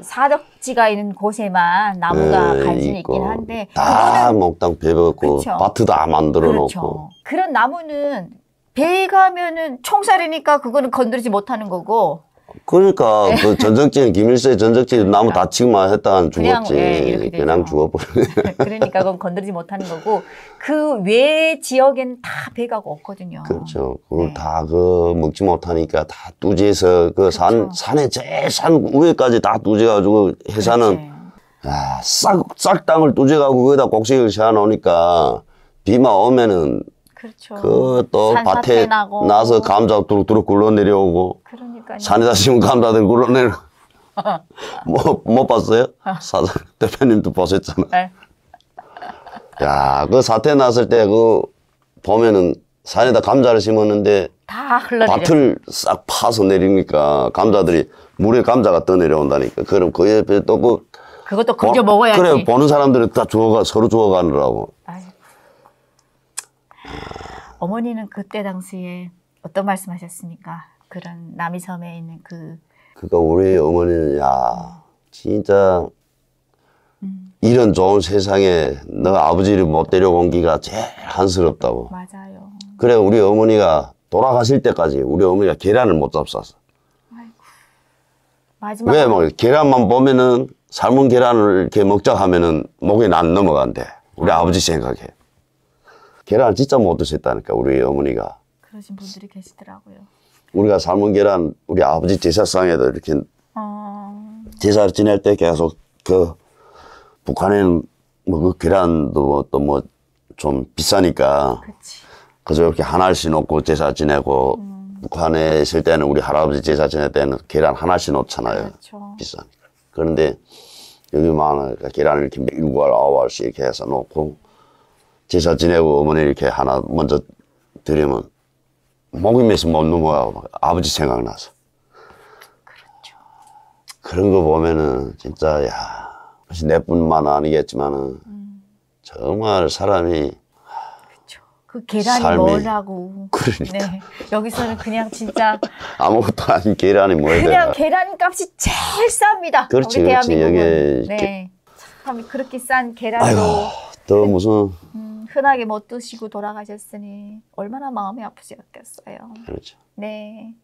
[SPEAKER 1] 사덕지가 있는 곳에만 나무가
[SPEAKER 2] 예,
[SPEAKER 1] 간신히
[SPEAKER 2] 있고.
[SPEAKER 1] 있긴 한데
[SPEAKER 2] 다 목당 베었고
[SPEAKER 1] 그렇죠.
[SPEAKER 2] 밭도 다 만들어
[SPEAKER 1] 그렇죠.
[SPEAKER 2] 놓고.
[SPEAKER 1] 그런 나무는 배에 가면은 총살이니까 그거는 건드리지 못하는 거고
[SPEAKER 2] 그러니까 그 전적지는 김일성의 전적지 나무 다치기만 했다간
[SPEAKER 1] 그냥,
[SPEAKER 2] 죽었지.
[SPEAKER 1] 예, 이렇게 되죠.
[SPEAKER 2] 그냥 죽어버려. (laughs)
[SPEAKER 1] 그러니까 그건 건드리지 못하는 거고 그 외 지역에는 다 배가 없거든요.
[SPEAKER 2] 그렇죠. 그걸
[SPEAKER 1] 네.
[SPEAKER 2] 다그 먹지 못하니까 다 뚜지에서 그산
[SPEAKER 1] 그렇죠.
[SPEAKER 2] 산에 제일 산 위에까지 다 뚜지가지고 해산은. 아, 싹, 싹 땅을 뚜지가고 거기다 곡식을 씌워 놓으니까 비만 오면은
[SPEAKER 1] 그렇죠.
[SPEAKER 2] 그 또 밭에
[SPEAKER 1] 나고.
[SPEAKER 2] 나서 감자 뚜룩뚜룩 굴러 내려오고
[SPEAKER 1] 그러니까요.
[SPEAKER 2] 산에다 심은 감자들 굴러 내려. (laughs) 뭐, 못 봤어요? 사 (laughs) 대표님도 보셨잖아.
[SPEAKER 1] 네.
[SPEAKER 2] 야, 그 사태 났을 때 그 보면은 산에다 감자를 심었는데
[SPEAKER 1] 다 흘러내려.
[SPEAKER 2] 밭을 싹 파서 내리니까 감자들이 물에 감자가 떠 내려온다니까. 그럼 그 옆에 또그
[SPEAKER 1] 그것도 건져 먹어야지.
[SPEAKER 2] 그래 보는 사람들은 다 주워가 서로 주워가느라고.
[SPEAKER 1] 아이고. 어머니는 그때 당시에 어떤 말씀하셨습니까? 그런 남이섬에 있는 그
[SPEAKER 2] 그러니까 우리 어머니는 야 진짜
[SPEAKER 1] 음.
[SPEAKER 2] 이런 좋은 세상에 너 아버지를 못 데려온 기가 제일 한스럽다고.
[SPEAKER 1] 맞아요.
[SPEAKER 2] 그래 우리 어머니가 돌아가실 때까지 우리 어머니가 계란을 못 잡쌌어.
[SPEAKER 1] 마지막
[SPEAKER 2] 왜? 뭐 계란만 보면은 삶은 계란을 이렇게 먹자 하면은 목에 안 넘어간대. 우리 아버지 생각에. 계란을 진짜 못 드셨다니까 우리 어머니가.
[SPEAKER 1] 그러신 분들이 계시더라고요.
[SPEAKER 2] 우리가 삶은 계란 우리 아버지 제사상에도 이렇게
[SPEAKER 1] 어,
[SPEAKER 2] 제사를 지낼 때 계속 그 북한에는 뭐 그 계란도 또 뭐 좀 비싸니까
[SPEAKER 1] 그렇지.
[SPEAKER 2] 그저 이렇게 하나씩 놓고 제사 지내고 북한에 있을 때는 우리 할아버지 제사 지낼 때는 계란 하나씩 놓잖아요.
[SPEAKER 1] 그렇죠.
[SPEAKER 2] 비싸니까. 그런데 여기만 계란을 이렇게 일곱 알, 아홉 알씩 이렇게 해서 놓고 제사 지내고 어머니 이렇게 하나 먼저 드리면 목이 메서 못 넘어가고 막 아버지 생각나서.
[SPEAKER 1] 그렇죠.
[SPEAKER 2] 그런 거 보면은 진짜 야 혹시 내뿐만 아니겠지만은 정말 사람이
[SPEAKER 1] 그렇죠. 그 계란이
[SPEAKER 2] 삶이-
[SPEAKER 1] 뭐라고.
[SPEAKER 2] 그러니까
[SPEAKER 1] 네. 여기서는 그냥 진짜 (laughs)
[SPEAKER 2] 아무것도 아닌 계란이 뭐야
[SPEAKER 1] 그냥 계란 값이 제일 쌉니다.
[SPEAKER 2] 그렇지,
[SPEAKER 1] 우리
[SPEAKER 2] 그렇지. 여기에
[SPEAKER 1] 네. 참 그렇게 싼 계란도
[SPEAKER 2] 아이고 또 무슨
[SPEAKER 1] 음, 흔하게 못 드시고 돌아가셨으니 얼마나 마음이 아프셨겠어요.
[SPEAKER 2] 그렇죠.
[SPEAKER 1] 네.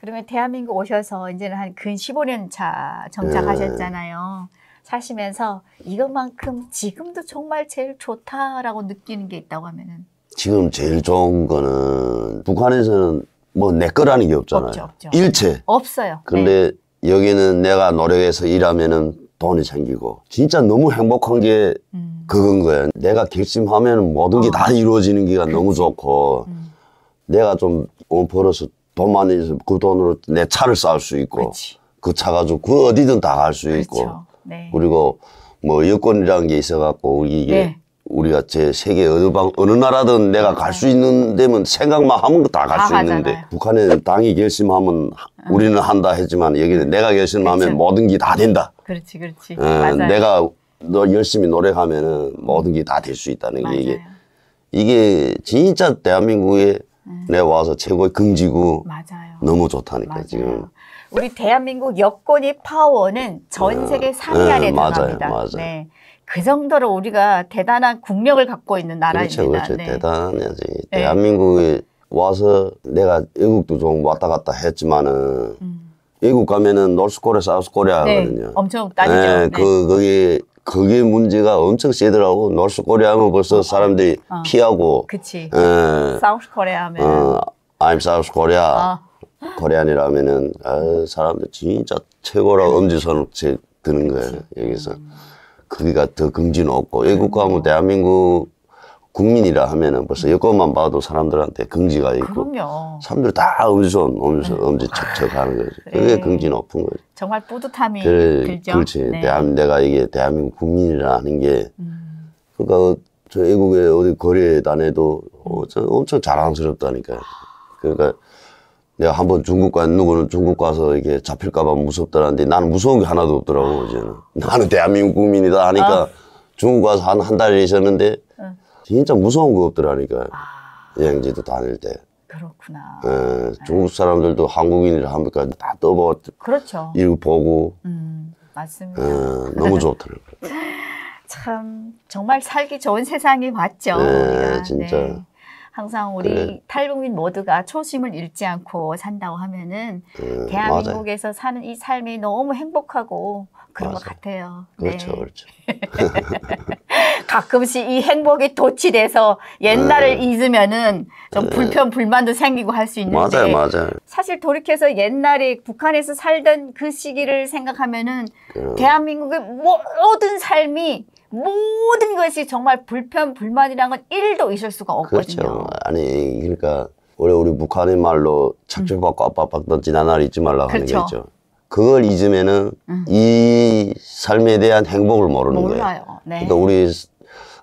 [SPEAKER 1] 그러면 대한민국 오셔서 이제는 한 근 15년 차 정착하셨잖아요. 사시면서 이것만큼 지금도 정말 제일 좋다라고 느끼는 게 있다고 하면은
[SPEAKER 2] 지금 제일 좋은 거는 북한에서는 뭐 내 거라는 게 없잖아요.
[SPEAKER 1] 없죠, 없죠.
[SPEAKER 2] 일체.
[SPEAKER 1] 없어요. 네.
[SPEAKER 2] 근데 여기는 내가 노력해서 일하면은 돈이 생기고 진짜 너무 행복한 게
[SPEAKER 1] 음,
[SPEAKER 2] 그건 거예요. 내가 결심하면 모든 게다 이루어지는 게가 너무 좋고
[SPEAKER 1] 음,
[SPEAKER 2] 내가 좀 어, 벌어서 돈 많이 있으면 그 돈으로 내 차를 쌀 수 있고
[SPEAKER 1] 그렇지.
[SPEAKER 2] 그차 가지고 그 어디든 다 갈 수 있고.
[SPEAKER 1] 네.
[SPEAKER 2] 그리고 뭐 여권이라는 게 있어갖고 이게
[SPEAKER 1] 네.
[SPEAKER 2] 우리가 제 세계 어느 방 어느 나라든 내가 갈 수 있는 데면 생각만 하면 다갈다수 있는데. 북한은 당이 결심하면 우리는 한다 했지만 여기는 내가 결심하면. 모든 게 다 된다.
[SPEAKER 1] 그렇지, 그렇지.
[SPEAKER 2] 어,
[SPEAKER 1] 맞아요.
[SPEAKER 2] 내가 너 열심히 노력하면은 모든 게 다 될 수 있다는 게
[SPEAKER 1] 맞아요.
[SPEAKER 2] 이게 이게 진짜 대한민국에 내 와서 최고의 긍지고
[SPEAKER 1] 맞아요.
[SPEAKER 2] 너무 좋다니까
[SPEAKER 1] 맞아요.
[SPEAKER 2] 지금
[SPEAKER 1] 우리 대한민국 여권의 파워는 전 세계 3위
[SPEAKER 2] 네,
[SPEAKER 1] 안에
[SPEAKER 2] 맞아요,
[SPEAKER 1] 들어갑니다.
[SPEAKER 2] 맞아요.
[SPEAKER 1] 네. 그 정도로 우리가 대단한 국력을 갖고 있는 나라입니다.
[SPEAKER 2] 그렇죠, 그렇죠.
[SPEAKER 1] 네.
[SPEAKER 2] 대단하지. 대한민국에 와서 내가 외국도 좀 왔다 갔다 했지만은
[SPEAKER 1] 음.
[SPEAKER 2] 외국 가면은 노스코리아, 사우스코리아
[SPEAKER 1] 네,
[SPEAKER 2] 하거든요.
[SPEAKER 1] 엄청 따지죠.
[SPEAKER 2] 네,
[SPEAKER 1] 네.
[SPEAKER 2] 그 거기 그게 문제가 엄청 세더라고. 노스코리아 하면 벌써 사람들이
[SPEAKER 1] 어.
[SPEAKER 2] 피하고.
[SPEAKER 1] 그치.
[SPEAKER 2] 예.
[SPEAKER 1] 사우스 코리아 하면
[SPEAKER 2] 어, I'm South Korea.
[SPEAKER 1] 아,
[SPEAKER 2] 코리안이라면은 아, 사람들 진짜 최고라고 엄지손을 제- 드는 거예요. 여기서. 거기가 더 긍지 높고 외국 가면 대한민국 국민이라 하면은 벌써 여권만 봐도 사람들한테 긍지가 있고
[SPEAKER 1] 그럼요.
[SPEAKER 2] 사람들 다 엄지손, 엄지손, 엄지 척척 하는 거지. 그게
[SPEAKER 1] 네.
[SPEAKER 2] 긍지 높은 거지.
[SPEAKER 1] 정말 뿌듯함이
[SPEAKER 2] 그래,
[SPEAKER 1] 들죠.
[SPEAKER 2] 그렇지.
[SPEAKER 1] 네.
[SPEAKER 2] 대한, 내가 이게 대한민국 국민이라는 게,
[SPEAKER 1] 음.
[SPEAKER 2] 그러니까 저 외국에 어디 거리에 다녀도 어, 저 엄청 자랑스럽다니까. 그러니까 내가 한번 중국 가 누구는 중국 가서 이게 잡힐까봐 무섭더라는데 나는 무서운 게 하나도 없더라고, 이제는. 나는 대한민국 국민이다 하니까 중국 가서 한 한 달 있었는데
[SPEAKER 1] 응.
[SPEAKER 2] 진짜 무서운 거 없더라니까
[SPEAKER 1] 아,
[SPEAKER 2] 여행지도 다닐 때
[SPEAKER 1] 그렇구나.
[SPEAKER 2] 어, 중국 사람들도 한국인이라 하니까 다 떠보
[SPEAKER 1] 그렇죠.
[SPEAKER 2] 이거 보고
[SPEAKER 1] 음, 맞습니다.
[SPEAKER 2] 어, 너무 좋더라고요. (laughs)
[SPEAKER 1] 참 정말 살기 좋은 세상이 왔죠.
[SPEAKER 2] 네. 진짜.
[SPEAKER 1] 항상 우리
[SPEAKER 2] 그래.
[SPEAKER 1] 탈북민 모두가 초심을 잃지 않고 산다고 하면은
[SPEAKER 2] 어, 맞아요.
[SPEAKER 1] 대한민국에서 사는 이 삶이 너무 행복하고 그런 것
[SPEAKER 2] 맞아요.
[SPEAKER 1] 같아요.
[SPEAKER 2] 그렇죠,
[SPEAKER 1] 네.
[SPEAKER 2] 그렇죠. (laughs)
[SPEAKER 1] 가끔씩 이 행복이 도취돼서 옛날을
[SPEAKER 2] 네.
[SPEAKER 1] 잊으면은 좀 불편 불만도 생기고 할 수 있는데
[SPEAKER 2] 맞아요, 맞아요.
[SPEAKER 1] 사실 돌이켜서 옛날에 북한에서 살던 그 시기를 생각하면은
[SPEAKER 2] 그,
[SPEAKER 1] 대한민국의 모든 삶이 모든 것이 정말 불편 불만이란 건 1도 있을 수가 없거든요.
[SPEAKER 2] 그렇죠. 아니 그러니까 원래 우리 북한의 말로 착즙받고 압박받던 지난 날 잊지 말라고 하는 게
[SPEAKER 1] 음. 그렇죠.
[SPEAKER 2] 있죠. 그걸 잊으면은
[SPEAKER 1] 음.
[SPEAKER 2] 이 삶에 대한 행복을 모르는 거예요.
[SPEAKER 1] 몰라요. 네.
[SPEAKER 2] 그러니까 우리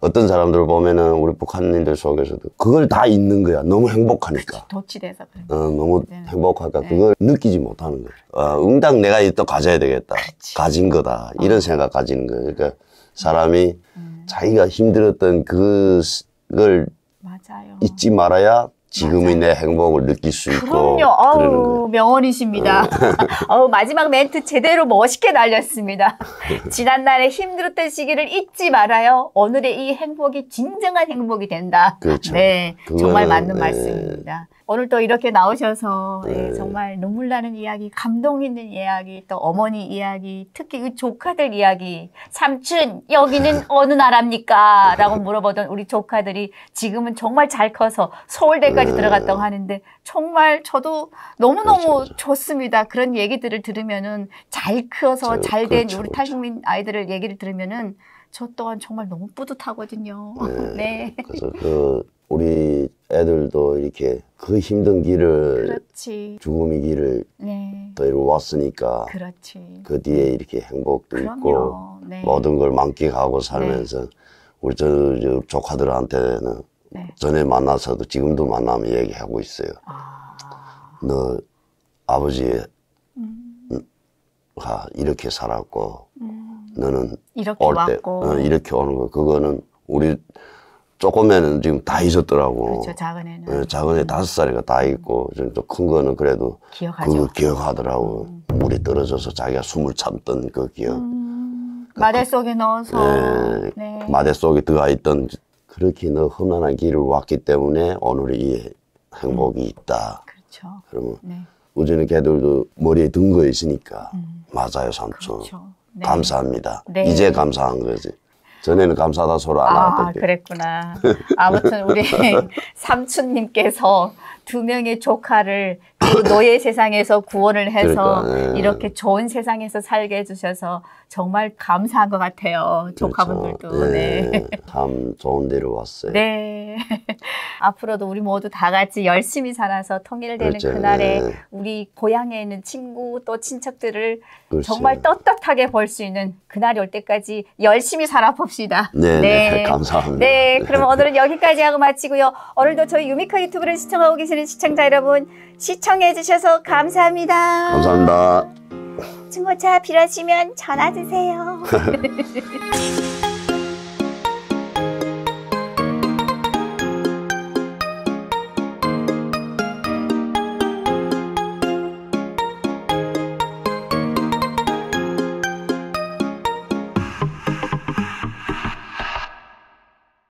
[SPEAKER 2] 어떤 사람들 보면은 우리 북한인들 속에서도 그걸 다 잊는 거야. 너무 행복하니까.
[SPEAKER 1] 도취돼서 그래.
[SPEAKER 2] 어, 너무
[SPEAKER 1] 네.
[SPEAKER 2] 행복하니까
[SPEAKER 1] 네.
[SPEAKER 2] 그걸 느끼지 못하는 거야. 어, 응당 내가 또 가져야 되겠다.
[SPEAKER 1] 그렇지.
[SPEAKER 2] 가진 거다. 이런 생각 가지는 거야. 그러니까 사람이
[SPEAKER 1] 음,
[SPEAKER 2] 자기가 힘들었던 그걸
[SPEAKER 1] 맞아요.
[SPEAKER 2] 잊지 말아야 지금의
[SPEAKER 1] 맞아요.
[SPEAKER 2] 내 행복을 느낄 수 있고
[SPEAKER 1] 그럼요. 아우. 명언이십니다. (laughs) 어우, 마지막 멘트 제대로 멋있게 날렸습니다. (laughs) 지난날의 힘들었던 시기를 잊지 말아요. 오늘의 이 행복이 진정한 행복이 된다.
[SPEAKER 2] 그렇죠.
[SPEAKER 1] 네,
[SPEAKER 2] 그거는,
[SPEAKER 1] 정말 맞는
[SPEAKER 2] 네.
[SPEAKER 1] 말씀입니다. 오늘 또 이렇게 나오셔서 예,
[SPEAKER 2] 네.
[SPEAKER 1] 정말 눈물 나는 이야기, 감동 있는 이야기, 또 어머니 이야기, 특히 그 조카들 이야기, 삼촌 여기는 (laughs) 어느 나라입니까? 라고 물어보던 우리 조카들이 지금은 정말 잘 커서 서울대까지
[SPEAKER 2] 네.
[SPEAKER 1] 들어갔다고 하는데 정말 저도 너무너무
[SPEAKER 2] 그렇죠,
[SPEAKER 1] 좋습니다. 그런 얘기들을 들으면은 잘 커서
[SPEAKER 2] 저-
[SPEAKER 1] 잘된
[SPEAKER 2] 그렇죠,
[SPEAKER 1] 우리
[SPEAKER 2] 그렇죠.
[SPEAKER 1] 탈북민 아이들을 얘기를 들으면은 저 또한 정말 너무 뿌듯하거든요. 네. (laughs)
[SPEAKER 2] 그래서 그 우리 애들도 이렇게 그 힘든 길을
[SPEAKER 1] 그렇지.
[SPEAKER 2] 죽음의 길을
[SPEAKER 1] 네.
[SPEAKER 2] 또 이렇게 왔으니까
[SPEAKER 1] 그렇지.
[SPEAKER 2] 그 뒤에 이렇게 행복도 있고
[SPEAKER 1] 그럼요. 네.
[SPEAKER 2] 모든 걸 만끽하고 살면서 우리 저, 저 조카들한테는
[SPEAKER 1] 네.
[SPEAKER 2] 전에 만나서도 지금도 만나면 얘기하고 있어요.
[SPEAKER 1] 아.
[SPEAKER 2] 너 아버지가
[SPEAKER 1] 음,
[SPEAKER 2] 이렇게 살았고
[SPEAKER 1] 음.
[SPEAKER 2] 너는
[SPEAKER 1] 이렇게
[SPEAKER 2] 올 때
[SPEAKER 1] 왔고.
[SPEAKER 2] 어, 이렇게 오는 거 그거는 우리 조금에는 지금 다 있었더라고.
[SPEAKER 1] 그렇죠. 작은 애는
[SPEAKER 2] 어, 작은 애 다섯 살이가 다 있고 좀 큰 거는 그래도
[SPEAKER 1] 기억하죠.
[SPEAKER 2] 그거 기억하더라고. 물이 떨어져서 자기가 숨을 참던 그 기억.
[SPEAKER 1] 음, 마대 속에 넣어서.
[SPEAKER 2] 네,
[SPEAKER 1] 네.
[SPEAKER 2] 마대 속에 들어가 있던 그렇게 너 험난한 길을 왔기 때문에 오늘 이 행복이 있다.
[SPEAKER 1] 그렇죠.
[SPEAKER 2] 그러면
[SPEAKER 1] 네.
[SPEAKER 2] 우주는 걔들도 머리에 든 거 있으니까
[SPEAKER 1] 음,
[SPEAKER 2] 맞아요 삼촌.
[SPEAKER 1] 그렇죠. 네.
[SPEAKER 2] 감사합니다.
[SPEAKER 1] 네.
[SPEAKER 2] 이제 감사한 거지. 전에는 감사하다 소리 안
[SPEAKER 1] 아,
[SPEAKER 2] 하던 게.
[SPEAKER 1] 그랬구나. 아무튼 우리 (laughs) (laughs) 삼촌님께서 두 명의 조카를 그 노예 세상에서 구원을 해서
[SPEAKER 2] 그러니까, 네.
[SPEAKER 1] 이렇게 좋은 세상에서 살게 해주셔서 정말 감사한 것 같아요. 조카분들도.
[SPEAKER 2] 그렇죠.
[SPEAKER 1] 네.
[SPEAKER 2] 네, 참 좋은 데로 왔어요.
[SPEAKER 1] 네. (laughs) 앞으로도 우리 모두 다 같이 열심히 살아서 통일되는
[SPEAKER 2] 그렇죠.
[SPEAKER 1] 그날에
[SPEAKER 2] 네.
[SPEAKER 1] 우리 고향에 있는 친구 또 친척들을
[SPEAKER 2] 그렇죠.
[SPEAKER 1] 정말 떳떳하게 볼 수 있는 그날이 올 때까지 열심히 살아봅시다.
[SPEAKER 2] 네, 네, (laughs) 감사합니다.
[SPEAKER 1] 네, 그럼 (laughs) 오늘은 여기까지 하고 마치고요. 오늘도 저희 유미카 유튜브를 시청하고 계시는 시청자 여러분 시청해 주셔서 감사합니다.
[SPEAKER 2] 감사합니다.
[SPEAKER 1] 중고차 필요하시면 전화 주세요. (laughs)